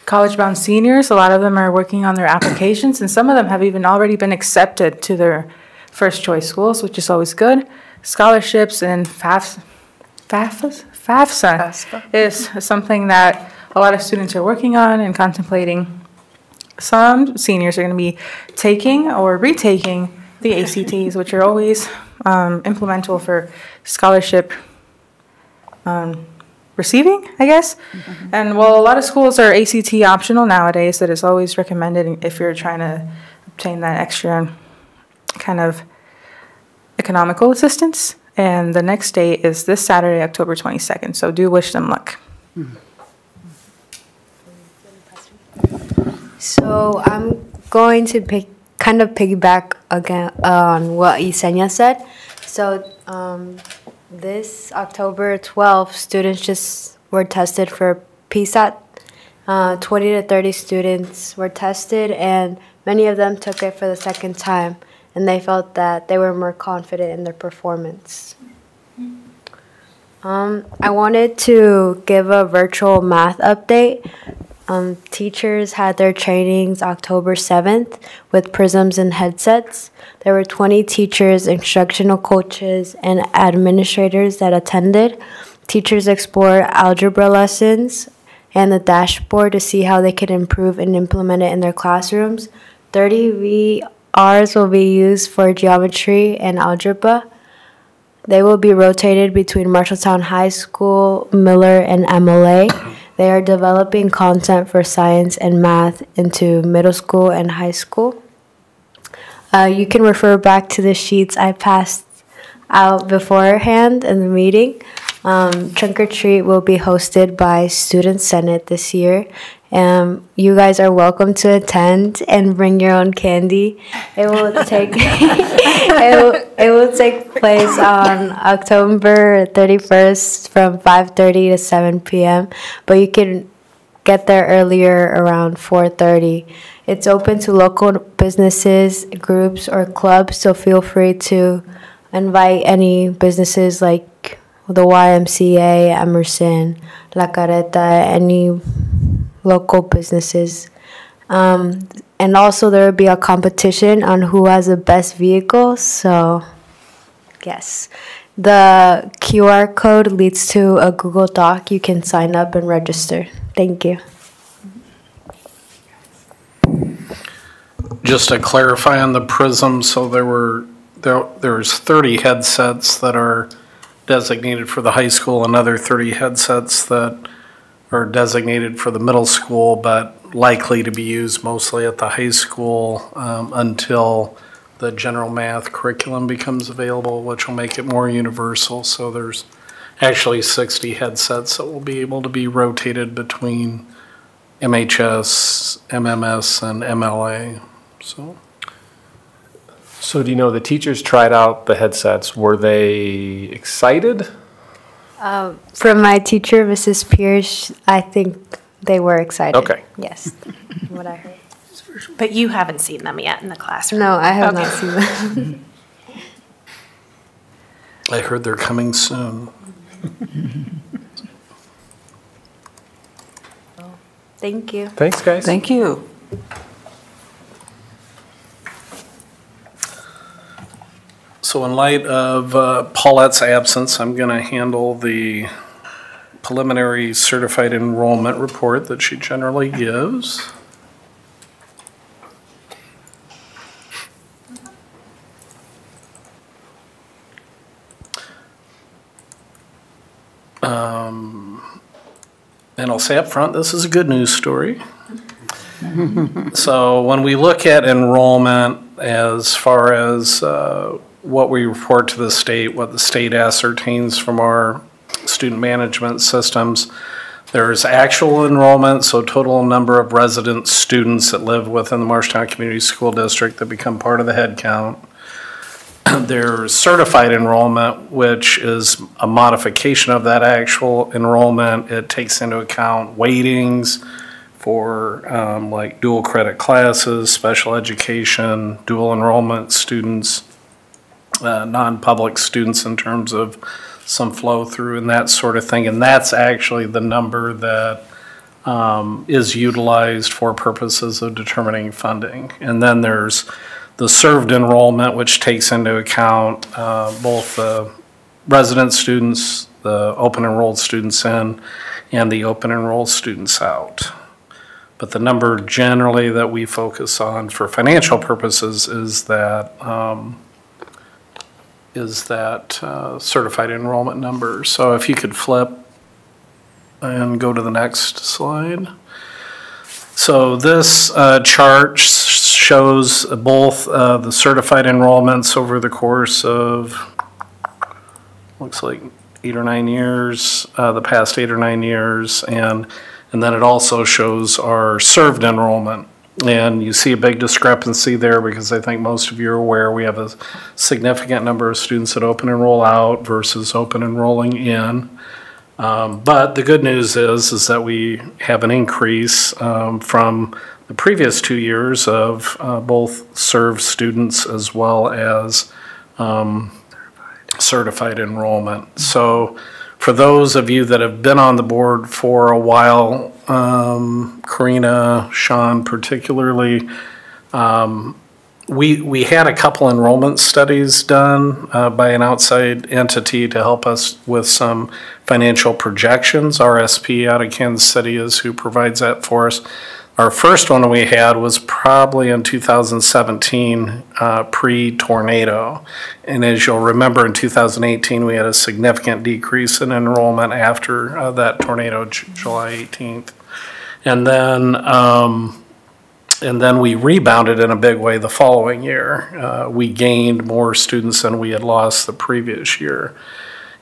College bound seniors, a lot of them are working on their applications, and some of them have even already been accepted to their first choice schools, which is always good. Scholarships and FAFSA, FAFSA, FAFSA is something that a lot of students are working on and contemplating. Some seniors are going to be taking or retaking the ACTs, which are always um, implemental for scholarship um, receiving, I guess. And while a lot of schools are ACT optional nowadays, that is always recommended if you're trying to obtain that extra kind of economical assistance. And the next date is this Saturday, October 22nd. So do wish them luck. So I'm going to pick, kind of piggyback again on what Yesenia said. So um, this October 12th, students just were tested for PSAT. Uh, 20 to 30 students were tested, and many of them took it for the second time, and they felt that they were more confident in their performance. Um, I wanted to give a virtual math update. Um, teachers had their trainings October 7th with prisms and headsets. There were 20 teachers, instructional coaches, and administrators that attended. Teachers explored algebra lessons and the dashboard to see how they could improve and implement it in their classrooms. 30 VRs will be used for geometry and algebra. They will be rotated between Marshalltown High School, Miller, and MLA. They are developing content for science and math into middle school and high school. Uh, you can refer back to the sheets I passed out beforehand in the meeting. Um, Trunk or Treat will be hosted by Student Senate this year. Um, you guys are welcome to attend and bring your own candy. It will take it, will, it will take place on October 31st from 5:30 to 7 p.m. But you can get there earlier around 4:30. It's open to local businesses, groups, or clubs, so feel free to invite any businesses like the YMCA, Emerson, La Careta, any local businesses. Um, and also, there will be a competition on who has the best vehicle. So, yes. The QR code leads to a Google Doc. You can sign up and register. Thank you. Just to clarify on the Prism, so there were, there, there's 30 headsets that are designated for the high school, another 30 headsets that are designated for the middle school, but likely to be used mostly at the high school um, until the general math curriculum becomes available, which will make it more universal. So there's actually 60 headsets that will be able to be rotated between MHS, MMS, and MLA. So. So do you know the teachers tried out the headsets? Were they excited? Uh, from my teacher, Mrs. Pierce, I think they were excited. Okay. Yes, what I heard. But you haven't seen them yet in the classroom? No, I have not seen them. I heard they're coming soon. Thank you. Thanks, guys. Thank you. So in light of uh, Paulette's absence, I'm going to handle the preliminary certified enrollment report that she generally gives. Um, And I'll say up front, this is a good news story. So when we look at enrollment as far as uh, what we report to the state, what the state ascertains from our student management systems, there's actual enrollment, so total number of resident students that live within the Marshtown Community School District that become part of the head count. There's certified enrollment, which is a modification of that actual enrollment. It takes into account weightings for um, like dual credit classes, special education, dual enrollment students, uh, non-public students in terms of some flow through and that sort of thing. And that's actually the number that um, is utilized for purposes of determining funding. And then there's the served enrollment, which takes into account uh, both the resident students, the open enrolled students in, and the open enrolled students out. But the number generally that we focus on for financial purposes is that, um, is that uh, certified enrollment number. So if you could flip and go to the next slide. So this uh, chart shows both uh, the certified enrollments over the course of, looks like eight or nine years, uh, the past eight or nine years, and, and then it also shows our served enrollment. And you see a big discrepancy there because I think most of you are aware we have a significant number of students that open enroll out versus open enrolling in. Um, But the good news is, is that we have an increase um, from the previous two years of uh, both served students as well as um, certified enrollment. So for those of you that have been on the board for a while, um, Karina, Sean particularly, um, we, we had a couple enrollment studies done uh, by an outside entity to help us with some financial projections. RSP out of Kansas City is who provides that for us. Our first one we had was probably in 2017, uh, pre-tornado. And as you'll remember, in 2018, we had a significant decrease in enrollment after uh, that tornado, July 18th. And then, um, and then we rebounded in a big way the following year. Uh, we gained more students than we had lost the previous year.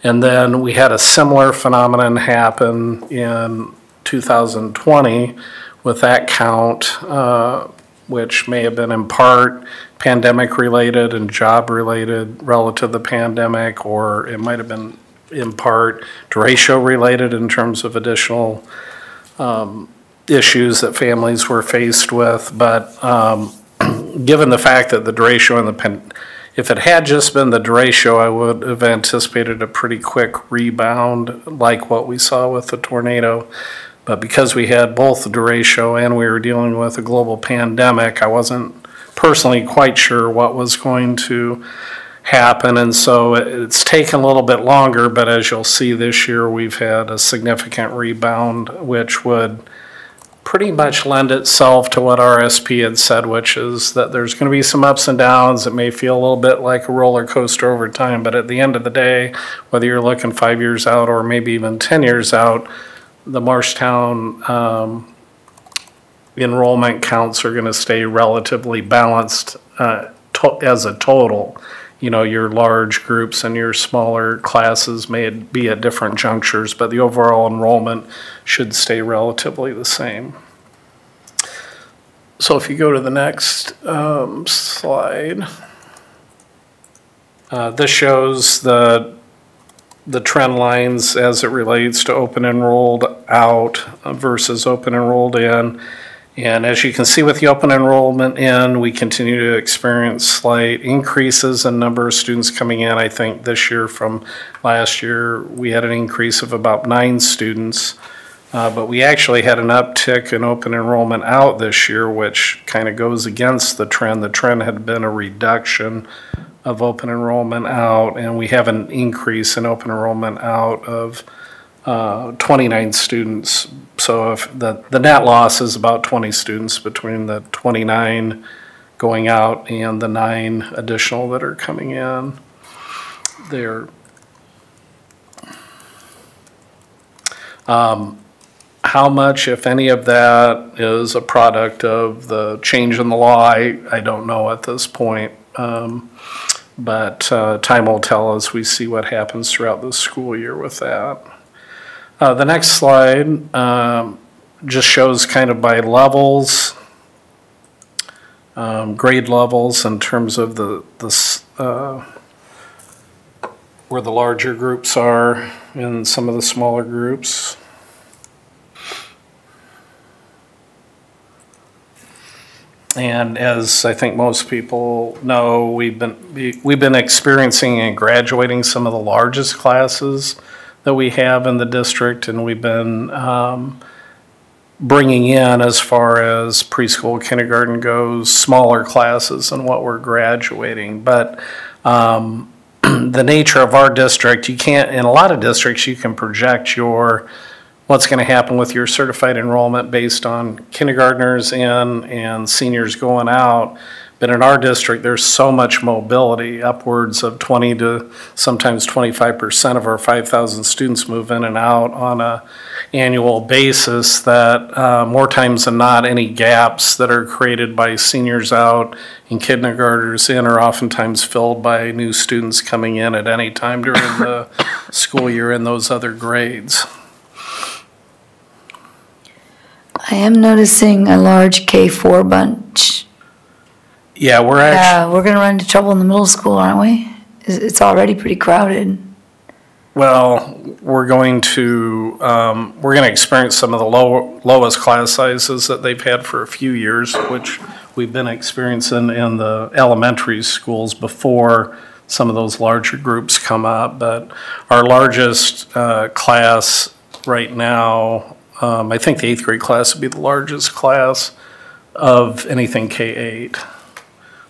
And then we had a similar phenomenon happen in 2020 with that count, uh, which may have been in part pandemic related and job related relative to the pandemic, or it might have been in part derecho related in terms of additional um, issues that families were faced with. But um, given the fact that the derecho and the pan, if it had just been the derecho, I would have anticipated a pretty quick rebound like what we saw with the tornado. But because we had both the derecho and we were dealing with a global pandemic, I wasn't personally quite sure what was going to happen. And so it's taken a little bit longer, but as you'll see this year, we've had a significant rebound, which would pretty much lend itself to what RSP had said, which is that there's going to be some ups and downs. It may feel a little bit like a roller coaster over time, but at the end of the day, whether you're looking five years out or maybe even 10 years out, the Marshtown um, enrollment counts are going to stay relatively balanced uh, as a total. You know, your large groups and your smaller classes may be at different junctures, but the overall enrollment should stay relatively the same. So if you go to the next um, slide, uh, this shows the the trend lines as it relates to open enrolled out versus open enrolled in. And as you can see with the open enrollment in, we continue to experience slight increases in number of students coming in. I think this year from last year, we had an increase of about nine students. Uh, But we actually had an uptick in open enrollment out this year, which kind of goes against the trend. The trend had been a reduction of open enrollment out, and we have an increase in open enrollment out of uh, 29 students. So if the, the net loss is about 20 students between the 29 going out and the nine additional that are coming in. There. Um, How much, if any of that, is a product of the change in the law, I, I don't know at this point. Um, But uh, time will tell as we see what happens throughout the school year with that. Uh, The next slide um, just shows kind of by levels, um, grade levels in terms of the, the, uh, where the larger groups are and some of the smaller groups. And as I think most people know, we've been, we- we've been experiencing and graduating some of the largest classes that we have in the district, and we've been um, bringing in, as far as preschool, kindergarten goes, smaller classes than what we're graduating. But um, the nature of our district, you can't, in a lot of districts, you can project your, what's going to happen with your certified enrollment based on kindergartners in and seniors going out. But in our district, there's so much mobility, upwards of 20 to sometimes 25% of our 5,000 students move in and out on a annual basis that uh, more times than not, any gaps that are created by seniors out and kindergartners in are oftentimes filled by new students coming in at any time during the school year in those other grades. I am noticing a large K-4 bunch. Yeah, we're actually. Yeah, we're gonna run into trouble in the middle school, aren't we? It's, it's already pretty crowded. Well, we're going to, um, we're going to experience some of the low, lowest class sizes that they've had for a few years, which we've been experiencing in the elementary schools before some of those larger groups come up. But our largest uh, class right now, um, I think the eighth grade class would be the largest class of anything K-8.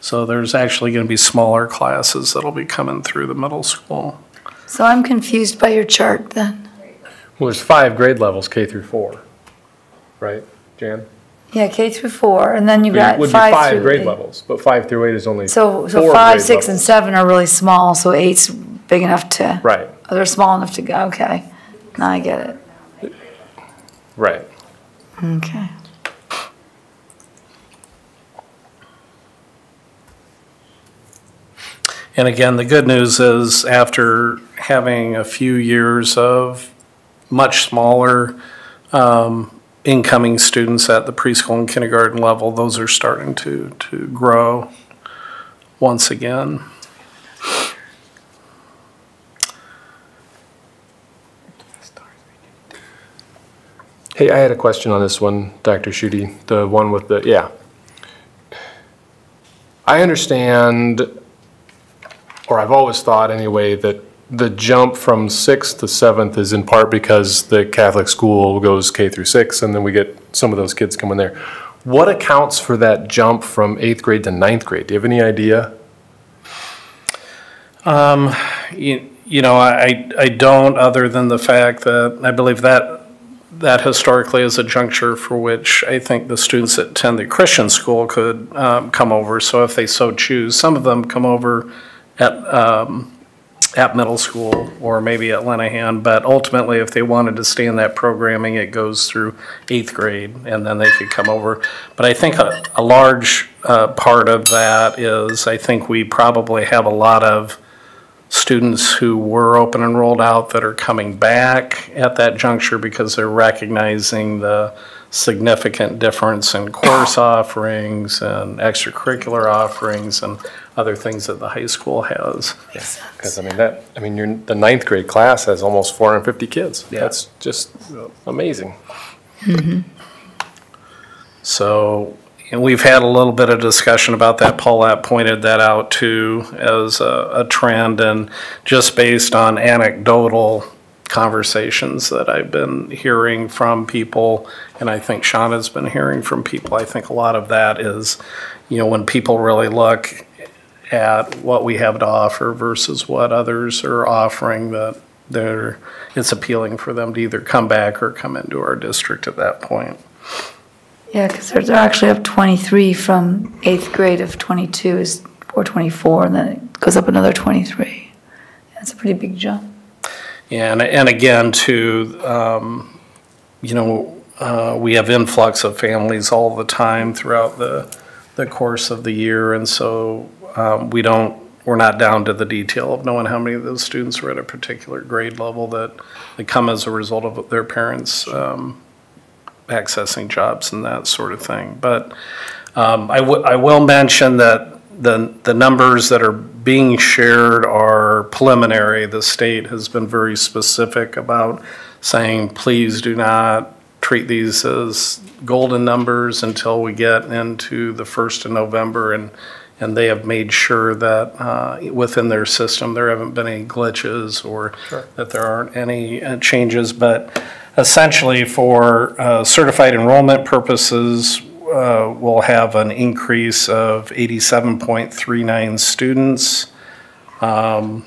So there's actually going to be smaller classes that'll be coming through the middle school. So I'm confused by your chart then. Well, there's five grade levels, K through four, right, Jan? Yeah, K through four, and then you've got It got would be five five through grade eight. levels, but five through eight is only So, so four five, grade six, and levels. seven are really small, so eight's big enough to. Right. They're small enough to go, okay. Now I get it. Right. Okay. And again, the good news is after having a few years of much smaller um, incoming students at the preschool and kindergarten level, those are starting to, to grow once again. Hey, I had a question on this one, Dr. Schutte, the one with the, yeah. I understand, or I've always thought anyway, that the jump from sixth to seventh is in part because the Catholic school goes K through six, and then we get some of those kids coming there. What accounts for that jump from eighth grade to ninth grade? Do you have any idea? Um, you, you know, I, I don't, other than the fact that I believe that, that historically is a juncture for which I think the students that attend the Christian school could um, come over. So if they so choose, some of them come over at, um, at middle school or maybe at Lenihan. But ultimately, if they wanted to stay in that programming, it goes through eighth grade and then they could come over. But I think a, a large uh, part of that is I think we probably have a lot of students who were open enrolled out that are coming back at that juncture because they're recognizing the significant difference in course offerings and extracurricular offerings and other things that the high school has. Because I mean, that, I mean, your, the ninth grade class has almost 450 kids. Yeah. That's just amazing. Mm -hmm. So, and we've had a little bit of discussion about that. Paulette pointed that out too as a, a trend and just based on anecdotal conversations that I've been hearing from people, and I think Shauna's been hearing from people, I think a lot of that is, you know, when people really look at what we have to offer versus what others are offering, that they're, it's appealing for them to either come back or come into our district at that point. Yeah, because they're, they're actually up 23 from eighth grade of 22 is 424, and then it goes up another 23. That's a pretty big jump. Yeah, and, and again, too, um, you know, uh, we have influx of families all the time throughout the, the course of the year, and so, um, we don't, we're not down to the detail of knowing how many of those students are at a particular grade level that, they come as a result of their parents, um, accessing jobs and that sort of thing. But, um, I I will mention that the, the numbers that are being shared are preliminary. The state has been very specific about saying, please do not treat these as golden numbers until we get into the first of November. And, and they have made sure that uh, within their system, there haven't been any glitches or that there aren't any uh, changes. But essentially for uh, certified enrollment purposes, uh, we'll have an increase of 87.39 students. Um,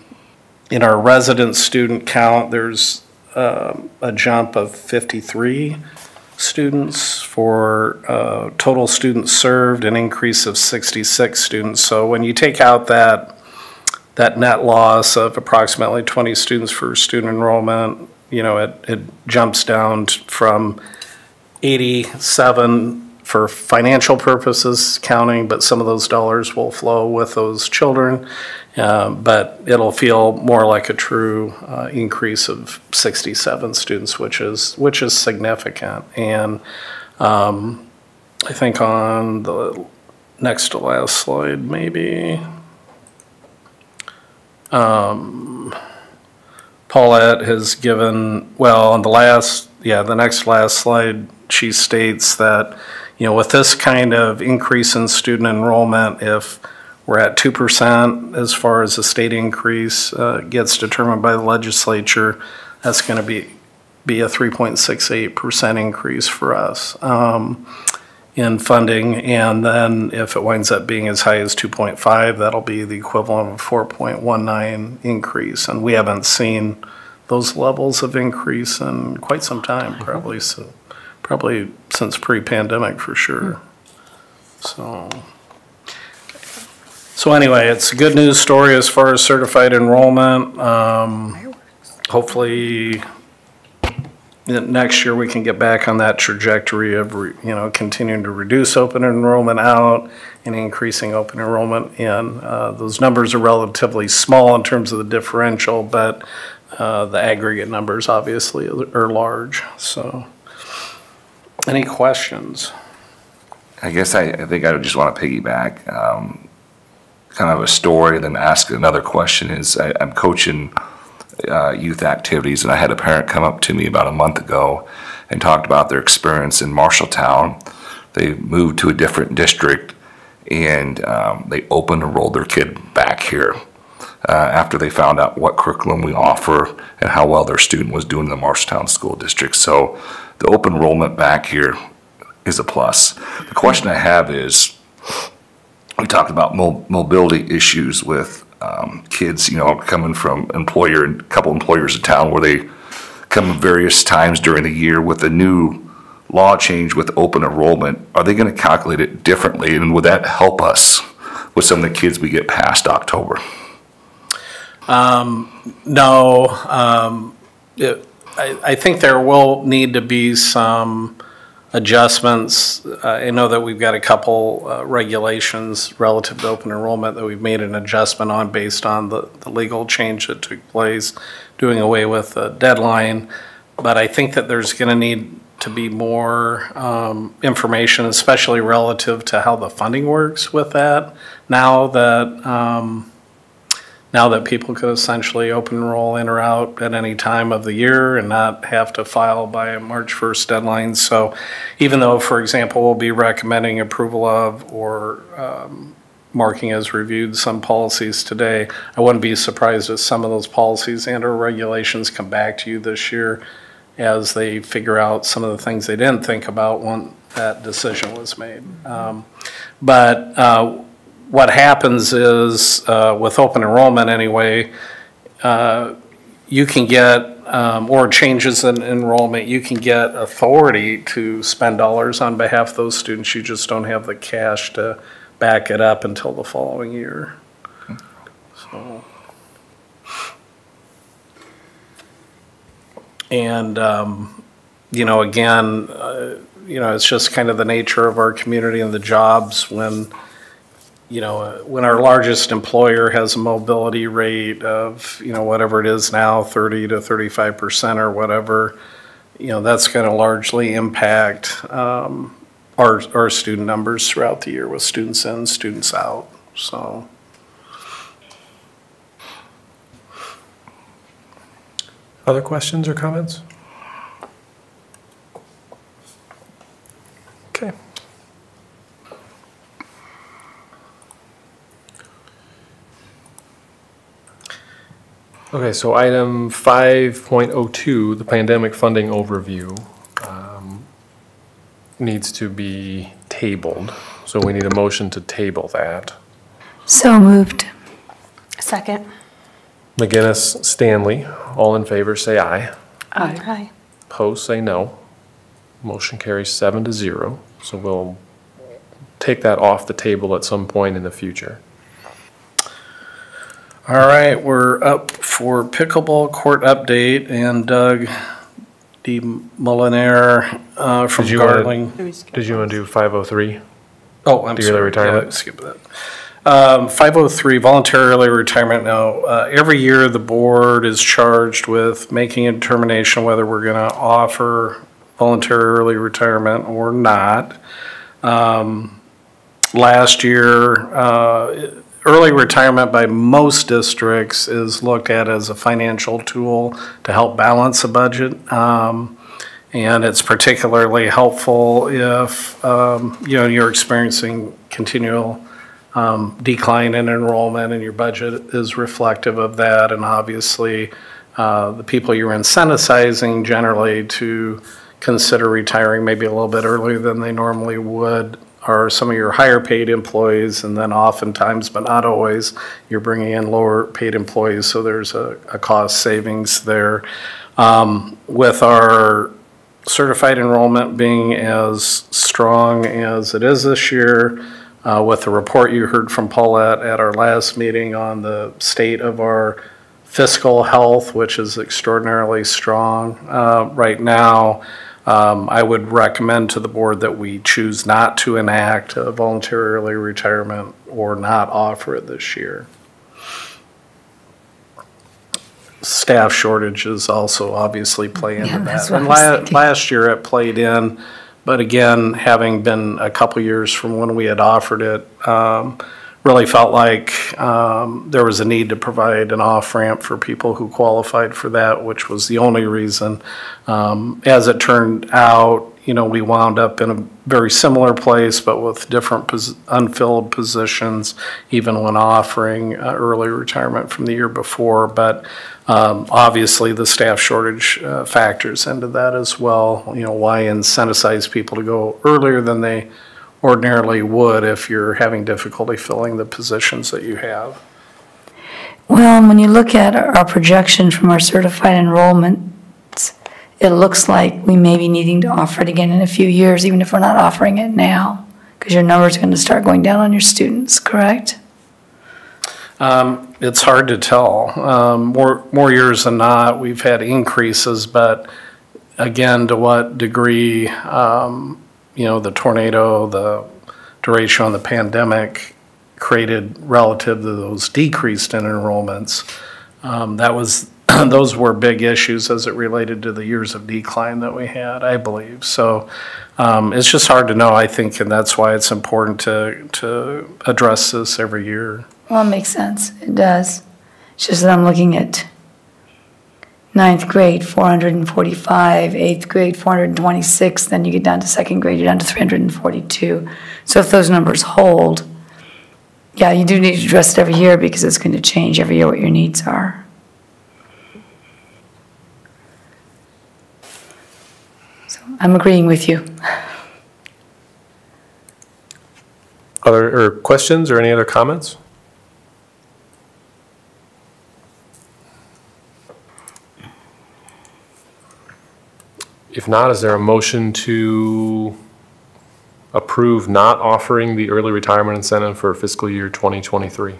In our resident student count, there's um, a jump of 53 students for uh, total students served, an increase of 66 students. So when you take out that, that net loss of approximately 20 students for student enrollment, you know, it, it jumps down from 87 for financial purposes counting, but some of those dollars will flow with those children. Uh, But it'll feel more like a true uh, increase of 67 students, which is, which is significant. And um, I think on the next to last slide, maybe, um, Paulette has given, well, on the last, yeah, the next last slide, she states that, you know, with this kind of increase in student enrollment, if we're at 2% as far as the state increase uh, gets determined by the legislature, that's going to be, be a 3.68% increase for us. Um, in funding. And then if it winds up being as high as 2.5, that'll be the equivalent of a 4.19 increase. And we haven't seen those levels of increase in quite some time, probably, so, probably since pre-pandemic for sure. So. So anyway, it's a good news story as far as certified enrollment. Um, Hopefully, next year we can get back on that trajectory of, you know, continuing to reduce open enrollment out and increasing open enrollment in. Uh, Those numbers are relatively small in terms of the differential, but uh, the aggregate numbers obviously are large, so. Any questions? I guess I, I think I would just want to piggyback, um, kind of a story, then ask another question is, I, I'm coaching, uh, youth activities, and I had a parent come up to me about a month ago and talked about their experience in Marshalltown. They moved to a different district and, um, they open enrolled their kid back here. Uh, after they found out what curriculum we offer and how well their student was doing in the Marshalltown School District. So the open enrollment back here is a plus. The question I have is, we talked about mo- mobility issues with um, kids, you know, coming from employer, a couple employers in town where they come various times during the year with the new law change with open enrollment. Are they going to calculate it differently, and would that help us with some of the kids we get past October? Um, no, um, it, I, I think there will need to be some adjustments. Uh, I know that we've got a couple uh, regulations relative to open enrollment that we've made an adjustment on based on the, the legal change that took place, doing away with the deadline. But I think that there's going to need to be more um, information, especially relative to how the funding works with that. Now that um, now that people could essentially open enroll in or out at any time of the year and not have to file by a March 1st deadline. So even though, for example, we'll be recommending approval of or um, marking as reviewed some policies today, I wouldn't be surprised if some of those policies and or regulations come back to you this year as they figure out some of the things they didn't think about when that decision was made. Um, But uh, what happens is, uh, with open enrollment anyway, uh, you can get, um, or changes in enrollment, you can get authority to spend dollars on behalf of those students. You just don't have the cash to back it up until the following year. So. And, um, you know, again, uh, you know, it's just kind of the nature of our community and the jobs when, you know, uh, when our largest employer has a mobility rate of, you know, whatever it is now, 30 to 35% or whatever, you know, that's going to largely impact um, our, our student numbers throughout the year with students in, students out, so. Other questions or comments? Okay, so item 5.02, the pandemic funding overview, um, needs to be tabled. So we need a motion to table that. So moved. Second. McGinnis, Stanley, all in favor, say aye. Aye. Opposed, say no. Motion carries seven to zero, so we'll take that off the table at some point in the future. All right, we're up for pickleball court update and Doug D. Molinaire uh, from Did you wanna- Garling. Did you want to do 503? Oh, I'm The early sorry. retirement? Yeah, skip that. Um, 503, voluntary early retirement. Now, uh, every year, the board is charged with making a determination whether we're going to offer voluntary early retirement or not. Um, Last year, uh, early retirement by most districts is looked at as a financial tool to help balance a budget. Um, and it's particularly helpful if, um, you know, you're experiencing continual um, decline in enrollment and your budget is reflective of that. And obviously, uh, the people you're incentivizing generally to consider retiring maybe a little bit earlier than they normally would are some of your higher paid employees. And then oftentimes, but not always, you're bringing in lower paid employees. So there's a, a cost savings there. Um, With our certified enrollment being as strong as it is this year, uh, with the report you heard from Paulette at our last meeting on the state of our fiscal health, which is extraordinarily strong uh, right now, um, I would recommend to the board that we choose not to enact a voluntary early retirement or not offer it this year. Staff shortages also obviously play into Yeah, that. what And I was la- thinking. last year it played in, but again, having been a couple years from when we had offered it, um, really felt like um, there was a need to provide an off-ramp for people who qualified for that, which was the only reason. Um, As it turned out, you know, we wound up in a very similar place, but with different pos- unfilled positions, even when offering uh, early retirement from the year before. But um, obviously, the staff shortage uh, factors into that as well. You know, why incentivize people to go earlier than they ordinarily would if you're having difficulty filling the positions that you have? Well, when you look at our projection from our certified enrollments, it looks like we may be needing to offer it again in a few years, even if we're not offering it now, because your numbers are going to start going down on your students, correct? Um, It's hard to tell. Um, More, more years than not, we've had increases, but again, to what degree, um, you know, the tornado, the duration of the pandemic created relative to those decreased in enrollments. Um, That was, those were big issues as it related to the years of decline that we had, I believe. So um, it's just hard to know, I think, and that's why it's important to, to address this every year. Well, it makes sense, it does. It's just that I'm looking at ninth grade, 445, eighth grade, 426, then you get down to second grade, you're down to 342. So if those numbers hold, yeah, you do need to address it every year because it's going to change every year what your needs are. So I'm agreeing with you. Other, questions or any other comments? If not, is there a motion to approve not offering the early retirement incentive for fiscal year 2023?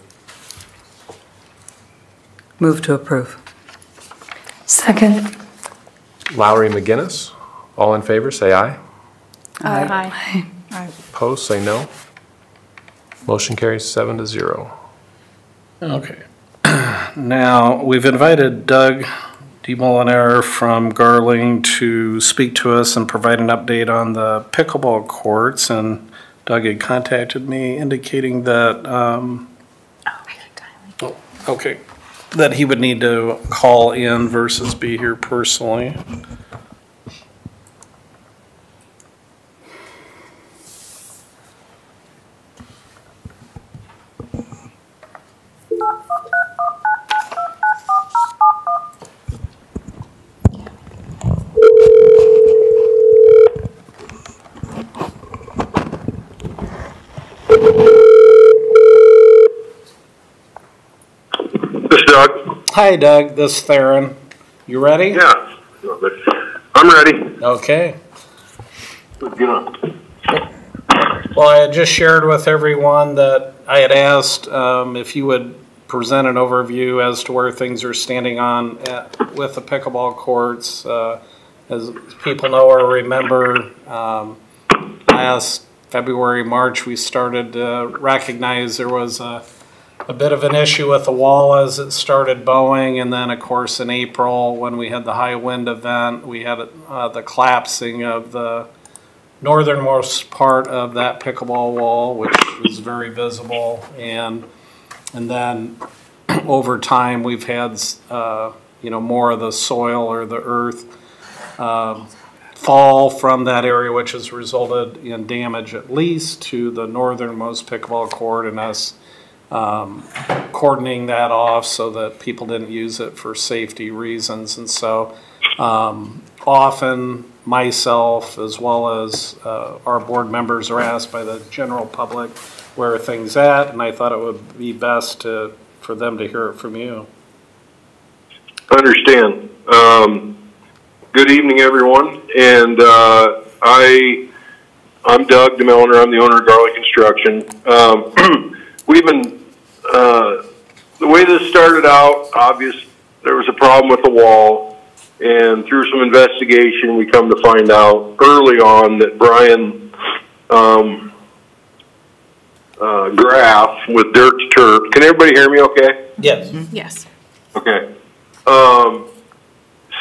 Move to approve. Second. Lowry McGinnis, all in favor, say aye. Aye. Aye. Opposed, say no. Motion carries seven to zero. Okay. Now, we've invited Doug DeMoliner from Garling to speak to us and provide an update on the pickleball courts. And Doug had contacted me indicating that, um, oh, okay, that he would need to call in versus be here personally. Hi Doug, this is Theron. You ready? Yeah. I'm ready. Okay. Get on. Well, I had just shared with everyone that I had asked um, if you would present an overview as to where things are standing on at- with the pickleball courts. Uh, As people know or remember, um, last February, March, we started to recognize there was a, a bit of an issue with the wall as it started bowing. And then, of course, in April, when we had the high wind event, we had uh, the collapsing of the northernmost part of that pickleball wall, which was very visible. And, and then over time, we've had, uh, you know, more of the soil or the earth um, fall from that area, which has resulted in damage at least to the northernmost pickleball court and us um, cordoning that off so that people didn't use it for safety reasons. And so um, often myself as well as uh, our board members are asked by the general public where are things at, and I thought it would be best to, for them to hear it from you. Understand. Um, good evening, everyone. And uh, I, I'm Doug DeMellner. I'm the owner of Garling Construction. Um, we've been uh, the way this started out. Obvious, there was a problem with the wall, and through some investigation, we come to find out early on that Brian um, uh, Graff with Dirt to Turf. Can everybody hear me? Okay. Yes. Yes. Okay. Um,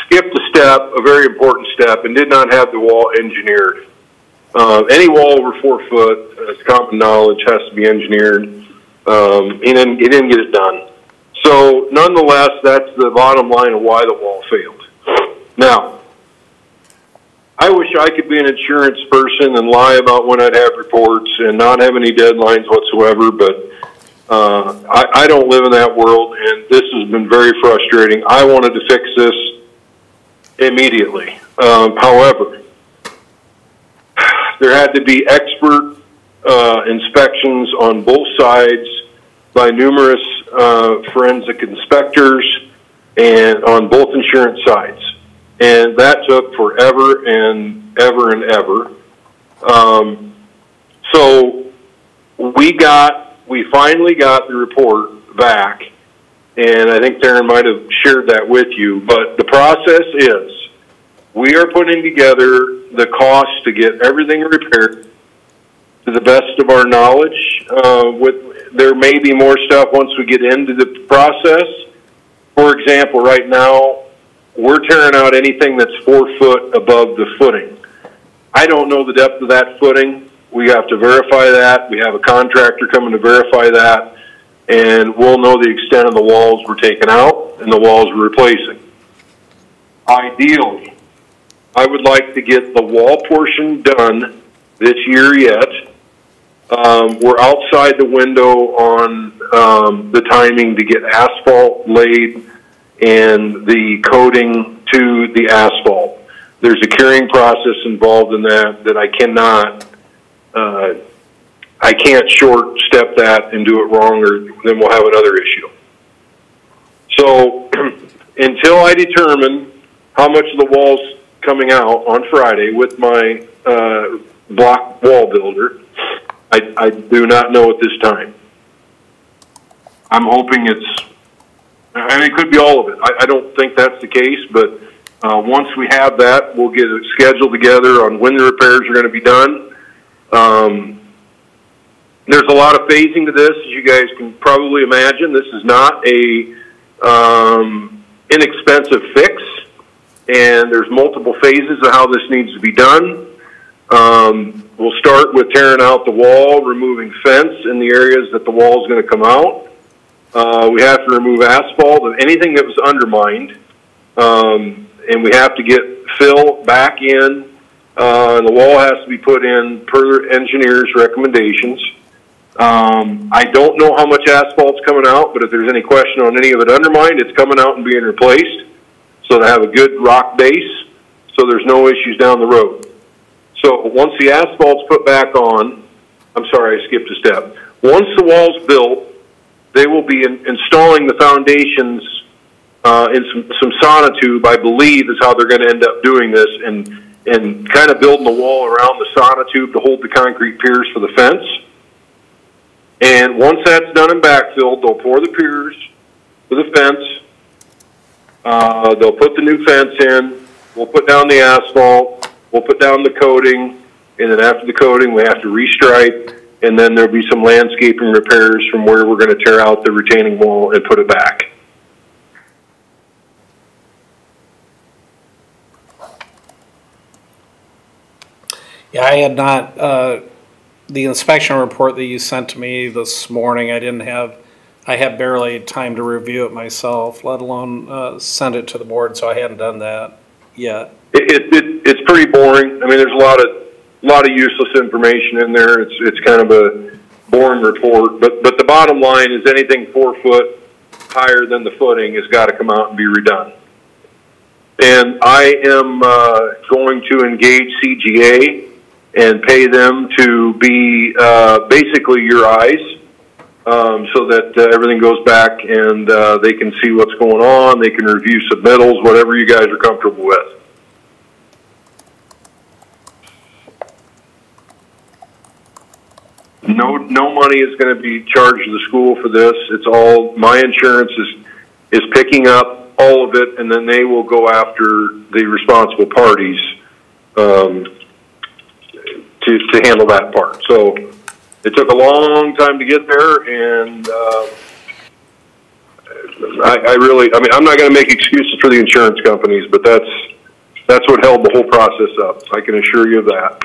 skipped a step, a very important step, and did not have the wall engineered. Uh, any wall over four foot, as common knowledge, has to be engineered. Um, he didn't, he didn't get it done. So nonetheless, that's the bottom line of why the wall failed. Now, I wish I could be an insurance person and lie about when I'd have reports and not have any deadlines whatsoever, but uh, I, I don't live in that world, and this has been very frustrating. I wanted to fix this immediately. Um, however, there had to be expert uh, inspections on both sides by numerous uh, forensic inspectors and on both insurance sides. And that took forever and ever and ever. Um, so we got, we finally got the report back, and I think Theron might have shared that with you, but the process is we are putting together the cost to get everything repaired to the best of our knowledge. Uh, with there may be more stuff once we get into the process. For example, right now we're tearing out anything that's four foot above the footing. I don't know the depth of that footing. We have to verify that. We have a contractor coming to verify that, and we'll know the extent of the walls we're taking out and the walls we're replacing. Ideally, I would like to get the wall portion done this year yet. Um, we're outside the window on um, the timing to get asphalt laid and the coating to the asphalt. There's a curing process involved in that that I cannot, uh, I can't short step that and do it wrong, or then we'll have another issue. So until I determine how much of the wall's coming out on Friday with my uh, block wall builder. I, I do not know at this time. I'm hoping it's, mean, it could be all of it. I, I don't think that's the case, but uh, once we have that, we'll get it scheduled together on when the repairs are going to be done. Um, there's a lot of phasing to this, as you guys can probably imagine. This is not a um, inexpensive fix and there's multiple phases of how this needs to be done. Um, we'll start with tearing out the wall, removing fence in the areas that the wall is going to come out. Uh, we have to remove asphalt and anything that was undermined, um, and we have to get fill back in. Uh, and the wall has to be put in per engineer's recommendations. Um, I don't know how much asphalt's coming out, but if there's any question on any of it undermined, it's coming out and being replaced so to have a good rock base so there's no issues down the road. So once the asphalt's put back on, I'm sorry, I skipped a step. Once the wall's built, they will be in, installing the foundations uh, and some, some sonotube, I believe is how they're gonna end up doing this, and, and kind of building the wall around the sonotube to hold the concrete piers for the fence. And once that's done and backfilled, they'll pour the piers for the fence. Uh, they'll put the new fence in, we'll put down the asphalt, we'll put down the coating, and then after the coating, we have to restripe, and then there'll be some landscaping repairs from where we're gonna tear out the retaining wall and put it back. Yeah, I had not, uh, the inspection report that you sent to me this morning, I didn't have, I had barely time to review it myself, let alone uh, send it to the board, so I hadn't done that yet. It, it, it, it's pretty boring. I mean, there's a lot of, lot of useless information in there. It's, it's kind of a boring report. But, but the bottom line is anything four foot higher than the footing has got to come out and be redone. And I am, uh, going to engage CGA and pay them to be, uh, basically your eyes. Um, so that uh, everything goes back and, uh, they can see what's going on. They can review submittals, whatever you guys are comfortable with. No, no money is going to be charged to the school for this. It's all, my insurance is, is picking up all of it, and then they will go after the responsible parties, um, to, to handle that part. So it took a long time to get there, and, uh, I, I really, I mean, I'm not going to make excuses for the insurance companies, but that's, that's what held the whole process up. I can assure you of that.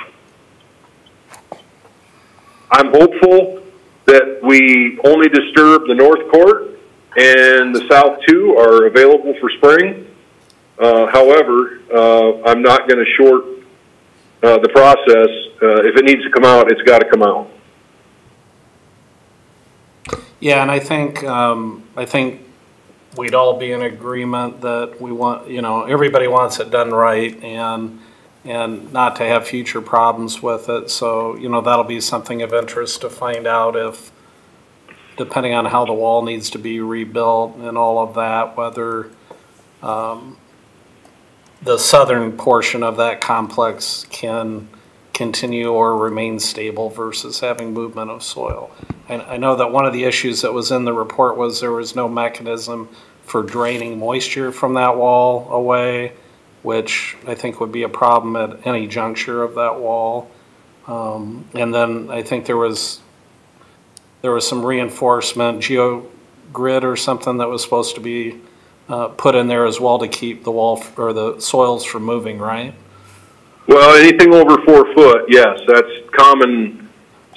I'm hopeful that we only disturb the north court and the south two are available for spring. Uh, however, uh, I'm not going to short uh, the process. Uh, if it needs to come out, it's got to come out. Yeah, and I think, um, I think we'd all be in agreement that we want, you know, everybody wants it done right and, and not to have future problems with it. So, you know, that'll be something of interest to find out if, depending on how the wall needs to be rebuilt and all of that, whether, um, the southern portion of that complex can continue or remain stable versus having movement of soil. And I know that one of the issues that was in the report was there was no mechanism for draining moisture from that wall away, which I think would be a problem at any juncture of that wall. Um, and then I think there was, there was some reinforcement, geogrid or something that was supposed to be uh, put in there as well to keep the wall, f- or the soils from moving, right? Well, anything over four foot, yes, that's common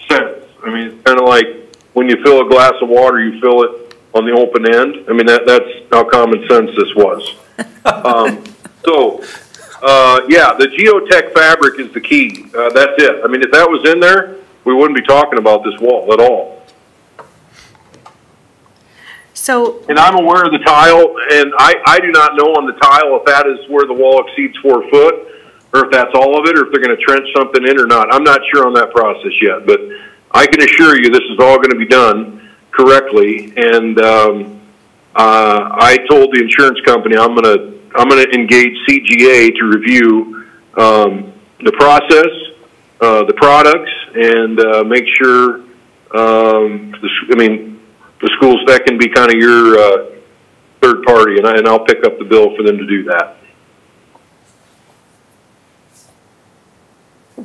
sense. I mean, it's kind of like when you fill a glass of water, you fill it on the open end. I mean, that, that's how common sense this was. um, so, uh, yeah, the geotech fabric is the key. Uh, that's it. I mean, if that was in there, we wouldn't be talking about this wall at all. So, And I'm aware of the tile, and I, I do not know on the tile if that is where the wall exceeds four foot, or if that's all of it, or if they're gonna trench something in or not. I'm not sure on that process yet, but I can assure you this is all gonna be done correctly, and, um, uh, I told the insurance company I'm gonna, I'm gonna engage CGA to review, um, the process, uh, the products, and, uh, make sure, um, the, I mean, the schools, that can be kind of your, uh, third party, and I, and I'll pick up the bill for them to do that.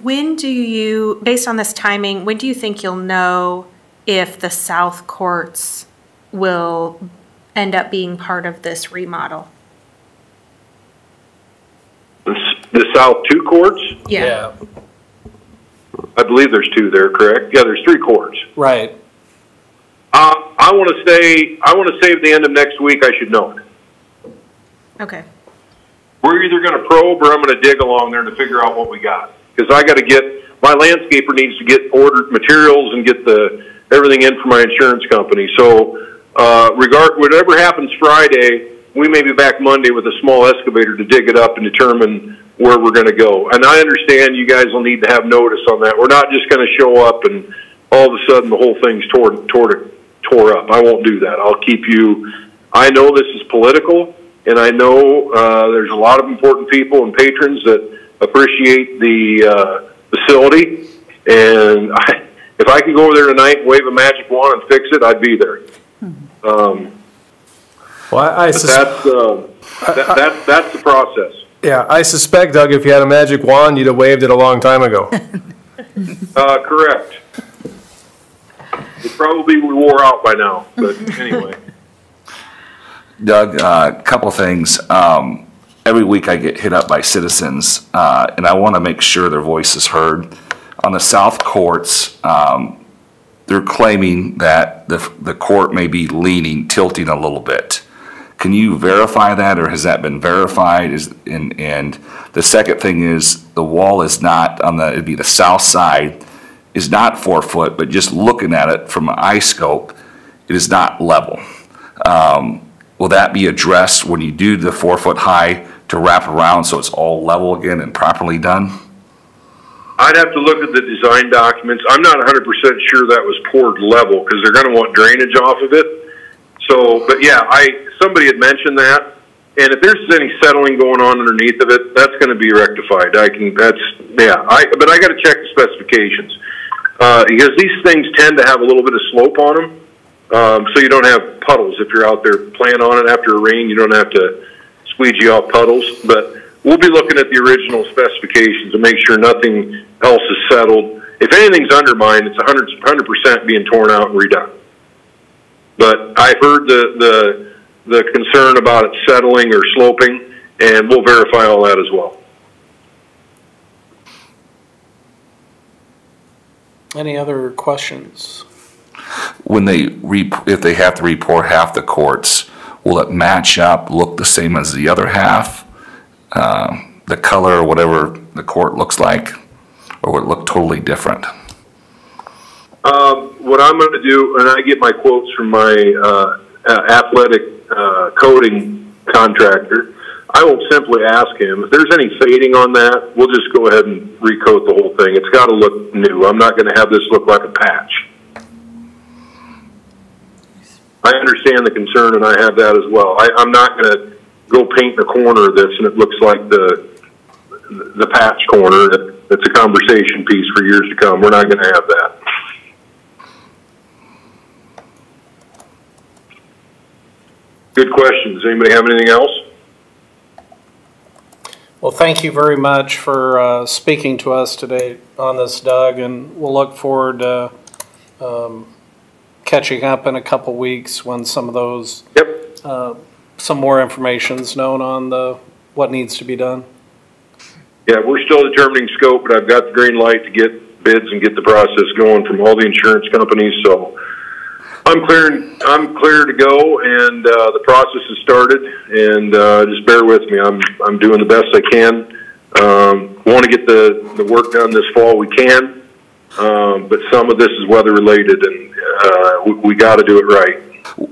when do you, based on this timing, when do you think you'll know if the south courts will end up being part of this remodel? The, south two courts, Yeah. I believe there's two there, correct? Yeah, there's three courts. Right. Uh, I want to say, I want to say at the end of next week, I should know it. Okay. We're either going to probe or I'm going to dig along there to figure out what we got. Because I got to get, my landscaper needs to get ordered materials and get the, everything in for my insurance company. So, uh, regard, whatever happens Friday, we may be back Monday with a small excavator to dig it up and determine where we're going to go. And I understand you guys will need to have notice on that. We're not just going to show up and all of a sudden the whole thing's tore, tore, tore up. I won't do that. I'll keep you, I know this is political, and I know uh, there's a lot of important people and patrons that appreciate the uh, facility. And I, if I could go over there tonight and wave a magic wand and fix it, I'd be there. Um, Well, I, I but sus- that's uh, that, that, that's the process. Yeah, I suspect, Doug, if you had a magic wand, you'd have waved it a long time ago. Uh, correct. It probably wore out by now, but anyway. Doug, a uh, couple things. Um, every week I get hit up by citizens, uh, and I want to make sure their voice is heard. On the South Courts, um, they're claiming that the, the court may be leaning, tilting a little bit. Can you verify that, or has that been verified? Is, and, and the second thing is, the wall is not on the, it'd be the south side, is not four foot, but just looking at it from an eye scope, it is not level. Um, will that be addressed when you do the four foot high to wrap around so it's all level again and properly done? I'd have to look at the design documents. I'm not hundred percent sure that was poured level, because they're gonna want drainage off of it. So, but yeah, I, somebody had mentioned that, and if there's any settling going on underneath of it, that's gonna be rectified. I can, that's, yeah, I, but I gotta check the specifications. Uh, because these things tend to have a little bit of slope on them, um, so you don't have puddles. If you're out there playing on it after a rain, you don't have to squeegee off puddles, but we'll be looking at the original specifications to make sure nothing else is settled. If anything's undermined, it's a hundred, hundred percent being torn out and redone. But I've heard the, the, the concern about it settling or sloping, and we'll verify all that as well. Any other questions? When they, re- if they have to report half the courts, will it match up, look the same as the other half? Uh, The color or whatever the court looks like, or will it look totally different? Um, what I'm going to do, and I get my quotes from my uh, athletic uh, coating contractor. I will simply ask him if there's any fading on that. We'll just go ahead and recoat the whole thing. It's got to look new. I'm not going to have this look like a patch. I understand the concern, and I have that as well. I, I'm not going to go paint the corner of this, and it looks like the the patch corner. It's a conversation piece for years to come. We're not going to have that. Good questions. Anybody have anything else? Well, thank you very much for uh, speaking to us today on this, Doug, and we'll look forward to um, catching up in a couple weeks when some of those, uh, some more information's known on the, what needs to be done. Yeah, we're still determining scope, but I've got the green light to get bids and get the process going from all the insurance companies, so I'm clearing, I'm clear to go, and, uh, the process has started, and, uh, just bear with me, I'm, I'm doing the best I can. Um, wanna get the, the work done this fall, we can, um, but some of this is weather-related, and, uh, we, we gotta do it right.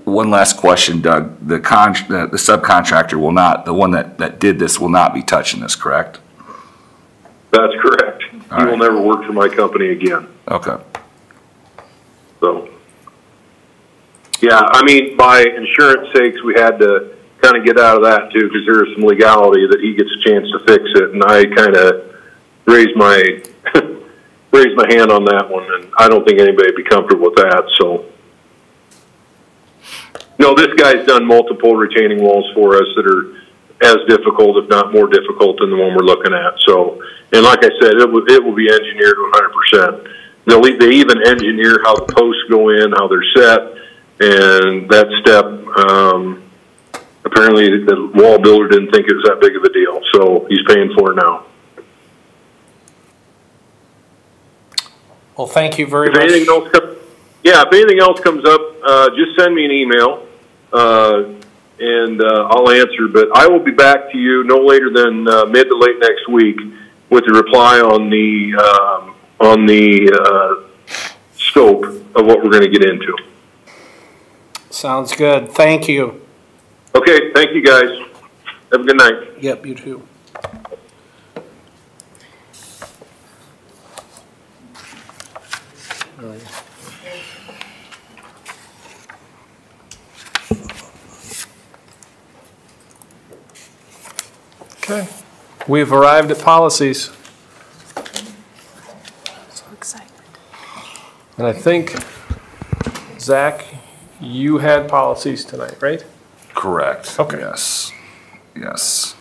One last question, Doug. The con, the the subcontractor will not, the one that, that did this will not be touching this, correct? That's correct. He will never work for my company again. Okay. So, yeah, I mean, by insurance sakes, we had to kind of get out of that too, because there is some legality that he gets a chance to fix it, and I kind of raised my, raised my hand on that one, and I don't think anybody would be comfortable with that, so. No, this guy's done multiple retaining walls for us that are as difficult, if not more difficult than the one we're looking at, so. And like I said, it will, it will be engineered one hundred percent. They'll, they even engineer how the posts go in, how they're set, and that step, um, apparently the wall builder didn't think it was that big of a deal, so he's paying for it now. Well, thank you very If much. anything else comes, yeah, if anything else comes up, uh, just send me an email, uh, and, uh, I'll answer, but I will be back to you no later than, uh, mid to late next week with a reply on the, um, on the, uh, scope of what we're gonna get into. Sounds good. Thank you. Okay, thank you, guys. Have a good night. Yep, you too. Okay. We've arrived at policies. So excited. And I think, Zach, you had policies tonight, right? Correct. Okay. Yes, yes.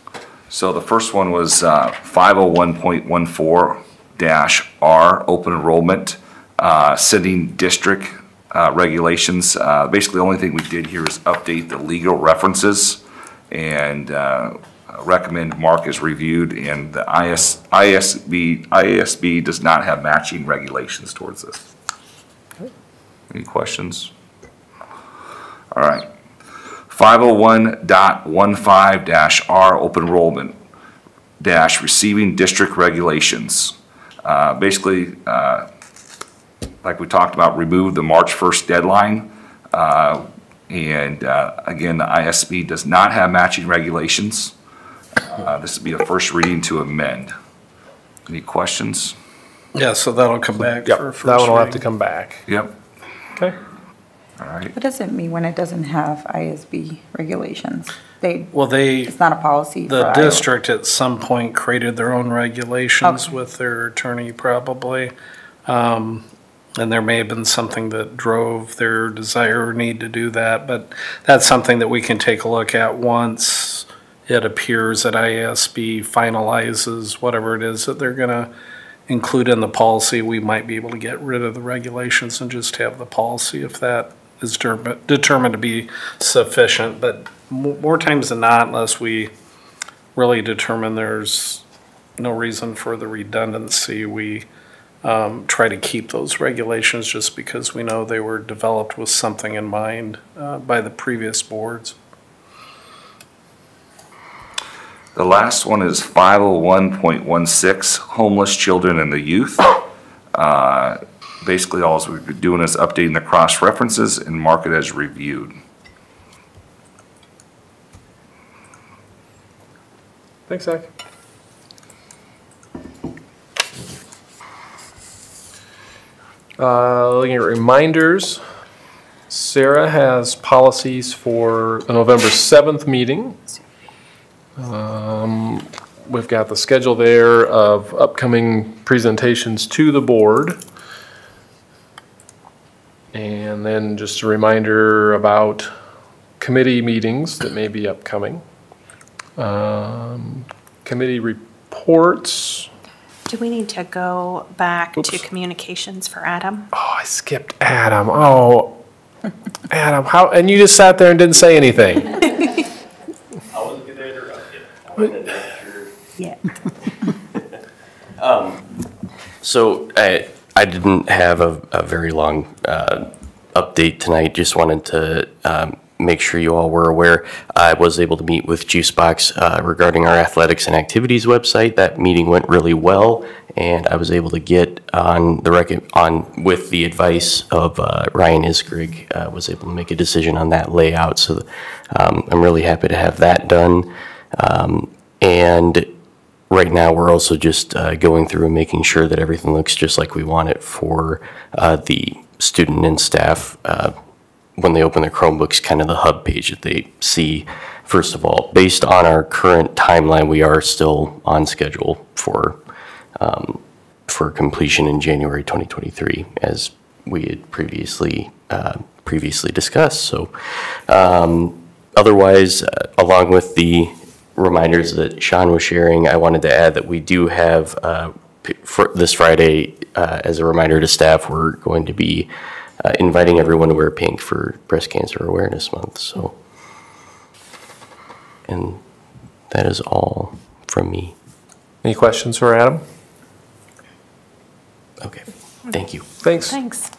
So the first one was uh, 501.14-R, open enrollment, uh, setting district uh, regulations. Uh, Basically, the only thing we did here is update the legal references and uh, recommend Mark is reviewed, and the IS ISB, IASB does not have matching regulations towards this. Any questions? All right. 501.15-R, open enrollment, dash, receiving district regulations. Uh, Basically, uh, like we talked about, remove the March 1st deadline. Uh, And uh, again, the ISB does not have matching regulations. Uh, This would be a first reading to amend. Any questions? Yeah, so that'll come back Yep, for first that one will have to reading. come back. Yep. Okay. All right. What does it mean when it doesn't have ISB regulations? They, Well, they, it's not a policy for the Iowa. district at some point created their own regulations Okay. with their attorney probably. Um, And there may have been something that drove their desire or need to do that, but that's something that we can take a look at once it appears that ISB finalizes whatever it is that they're gonna include in the policy. We might be able to get rid of the regulations and just have the policy if that is determi- determined to be sufficient. But mo- more times than not, unless we really determine there's no reason for the redundancy, we um, try to keep those regulations just because we know they were developed with something in mind uh, by the previous boards. The last one is 501.16, homeless children and the youth. Uh, Basically, all we're doing is updating the cross-references and mark it as reviewed. Thanks, Zach. Uh, Looking at reminders, Sarah has policies for the November 7th meeting. Um, We've got the schedule there of upcoming presentations to the board. And then just a reminder about committee meetings that may be upcoming. Um, Committee reports. Do we need to go back to communications for Adam? Oh, I skipped Adam. Oh, Adam, how, and you just sat there and didn't say anything. I wasn't gonna interrupt you. Yeah. Um, So I, I didn't have a, a very long uh, update tonight. Just wanted to um, make sure you all were aware. I was able to meet with Juicebox uh, regarding our athletics and activities website. That meeting went really well, and I was able to get on the record on with the advice of uh, Ryan Isgrig. Uh, was able to make a decision on that layout. So um, I'm really happy to have that done. Um, and Right now, we're also just uh, going through and making sure that everything looks just like we want it for uh, the student and staff uh, when they open their Chromebooks, kind of the hub page that they see. First of all, based on our current timeline, we are still on schedule for um, for completion in January 2023, as we had previously uh, previously discussed. So, um, otherwise, uh, along with the reminders that Sean was sharing, I wanted to add that we do have, uh, for this Friday, uh, as a reminder to staff, we're going to be uh, inviting everyone to wear pink for Breast Cancer Awareness Month, so. And that is all from me. Any questions for Adam? Okay, thank you. Thanks. Thanks.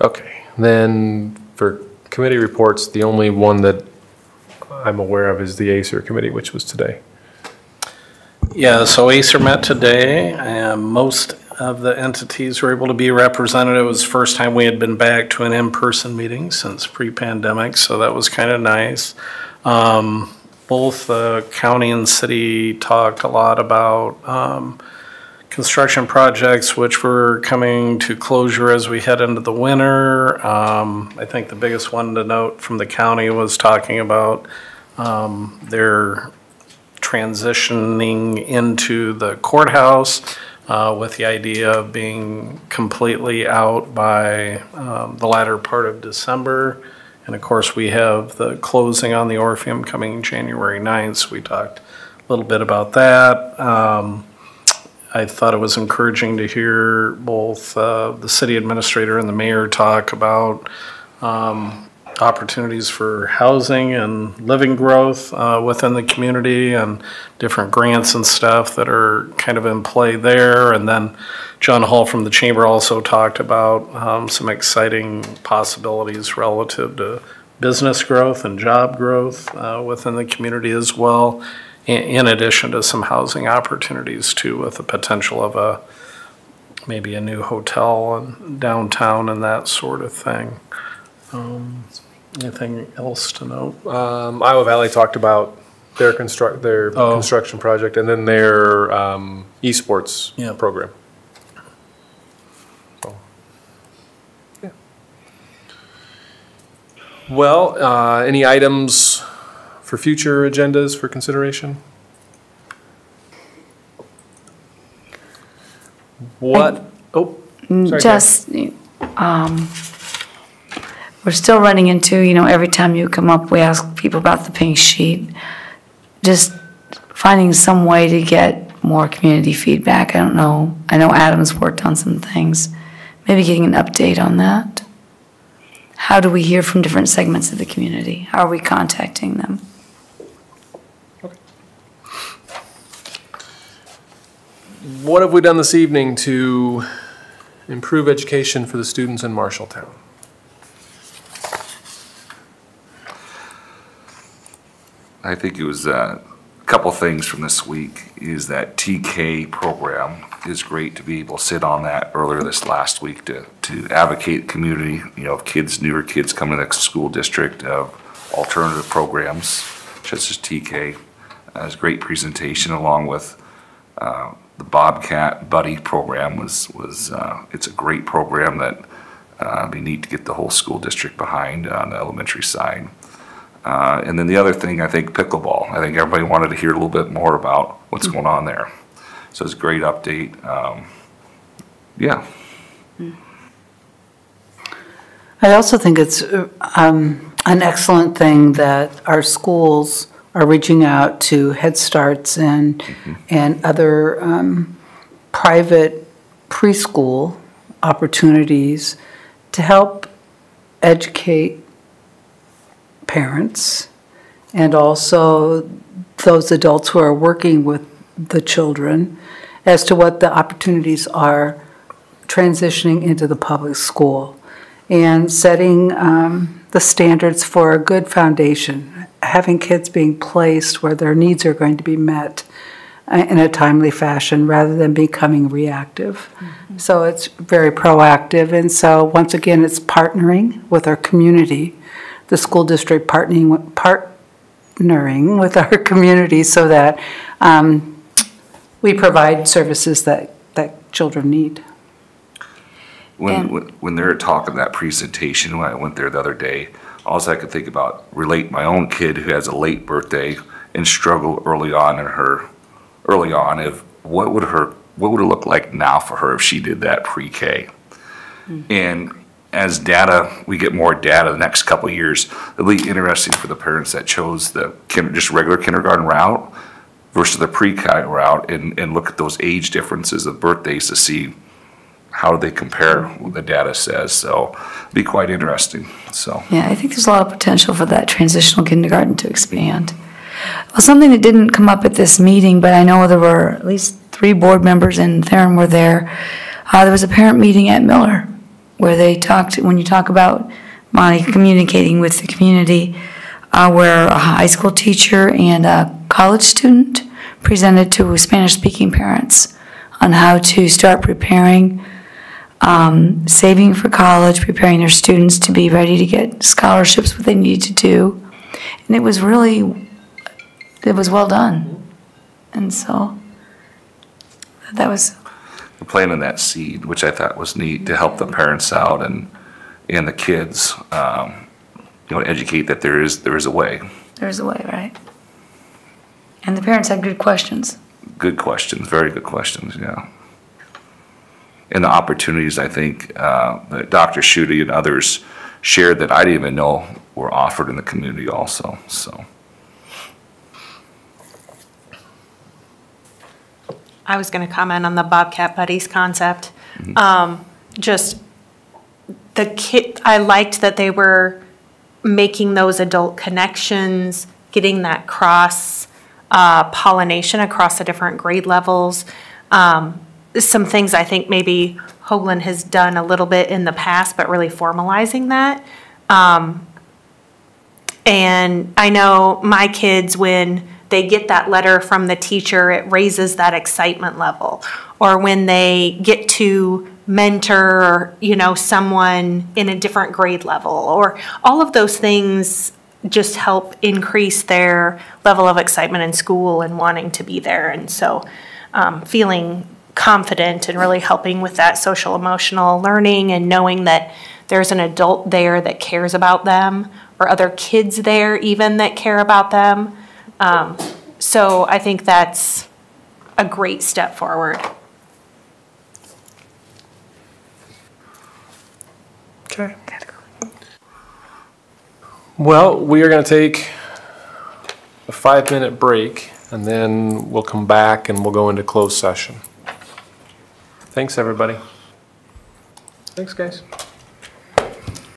Okay, then for committee reports, the only one that I'm aware of is the Acer committee, which was today. Yeah, so Acer met today, and most of the entities were able to be represented. It was the first time we had been back to an in-person meeting since pre-pandemic, so that was kind of nice. Um, Both the county and city talked a lot about um, construction projects, which were coming to closure as we head into the winter. Um, I think the biggest one to note from the county was talking about um, their transitioning into the courthouse uh, with the idea of being completely out by um, the latter part of December. And of course, we have the closing on the Orpheum coming January 9th, so we talked a little bit about that. Um, I thought it was encouraging to hear both uh, the city administrator and the mayor talk about um, opportunities for housing and living growth uh, within the community and different grants and stuff that are kind of in play there. And then John Hall from the chamber also talked about um, some exciting possibilities relative to business growth and job growth uh, within the community as well, in, addition to some housing opportunities too, with the potential of a maybe a new hotel and downtown and that sort of thing. Um, Anything else to note? Um, Iowa Valley talked about their construct, their Oh. construction project and then their, um, esports Yeah. program. So, yeah. Well, uh, any items for future agendas for consideration? What, oh, Mm, Sorry, Just, um, we're still running into, you know, every time you come up, we ask people about the pink sheet. Just finding some way to get more community feedback. I don't know. I know Adam's worked on some things. Maybe getting an update on that. How do we hear from different segments of the community? How are we contacting them? What have we done this evening to improve education for the students in Marshalltown? I think it was uh, a couple things from this week is that TK program is great to be able to sit on that earlier this last week to, to advocate community, you know, of kids, newer kids coming to the school district, of alternative programs such as TK. Uh, was a great presentation along with uh, the Bobcat Buddy program was, was, uh, it's a great program that uh, be neat to get the whole school district behind on the elementary side. Uh, And then the other thing, I think pickleball. I think everybody wanted to hear a little bit more about what's going on there. So it's a great update. Um, Yeah, I also think it's um, an excellent thing that our schools are reaching out to Head Starts and, and other um, private preschool opportunities to help educate parents and also those adults who are working with the children as to what the opportunities are transitioning into the public school and setting um, the standards for a good foundation, having kids being placed where their needs are going to be met uh, in a timely fashion rather than becoming reactive. So it's very proactive. And so, once again, it's partnering with our community, the school district partnering, with- partnering with our community so that um, we provide services that, that children need. when, when, when they're talking that presentation, when I went there the other day, alls I could think about, relate my own kid who has a late birthday and struggle early on in her, early on, if, what would her, what would it look like now for her if she did that pre-K? Hmm. And as data, we get more data the next couple of years, it'll be interesting for the parents that chose the just regular kindergarten route versus the pre-K route and, and look at those age differences of birthdays to see how do they compare what the data says. So be quite interesting, so. Yeah, I think there's a lot of potential for that transitional kindergarten to expand. Well, something that didn't come up at this meeting, but I know there were at least three board members and Theron were there. Uh, there was a parent meeting at Miller where they talked, when you talk about Monty communicating with the community, uh, where a high school teacher and a college student presented to Spanish-speaking parents on how to start preparing um, saving for college, preparing their students to be ready to get scholarships, what they need to do. And it was really, it was well done. And so that was, planting that seed, which I thought was neat to help the parents out and, and the kids, um, you know, educate that there is, there is a way. There's a way, right? And the parents had good questions. Good questions, very good questions, yeah. And the opportunities, I think, uh, that Dr. Schutte and others shared that I didn't even know were offered in the community also, so. I was going to comment on the Bobcat Buddies concept. Um, just the kid, I liked that they were making those adult connections, getting that cross uh, pollination across the different grade levels. Um, some things I think maybe Hoglan has done a little bit in the past, but really formalizing that. Um, and I know my kids, when they get that letter from the teacher, it raises that excitement level. Or when they get to mentor, you know, someone in a different grade level, or all of those things just help increase their level of excitement in school and wanting to be there. And so um, feeling confident and really helping with that social emotional learning and knowing that there's an adult there that cares about them or other kids there even that care about them. Um, so I think that's a great step forward. Okay. Well, we are going to take a five-minute break, and then we'll come back and we'll go into closed session. Thanks, everybody. Thanks, guys.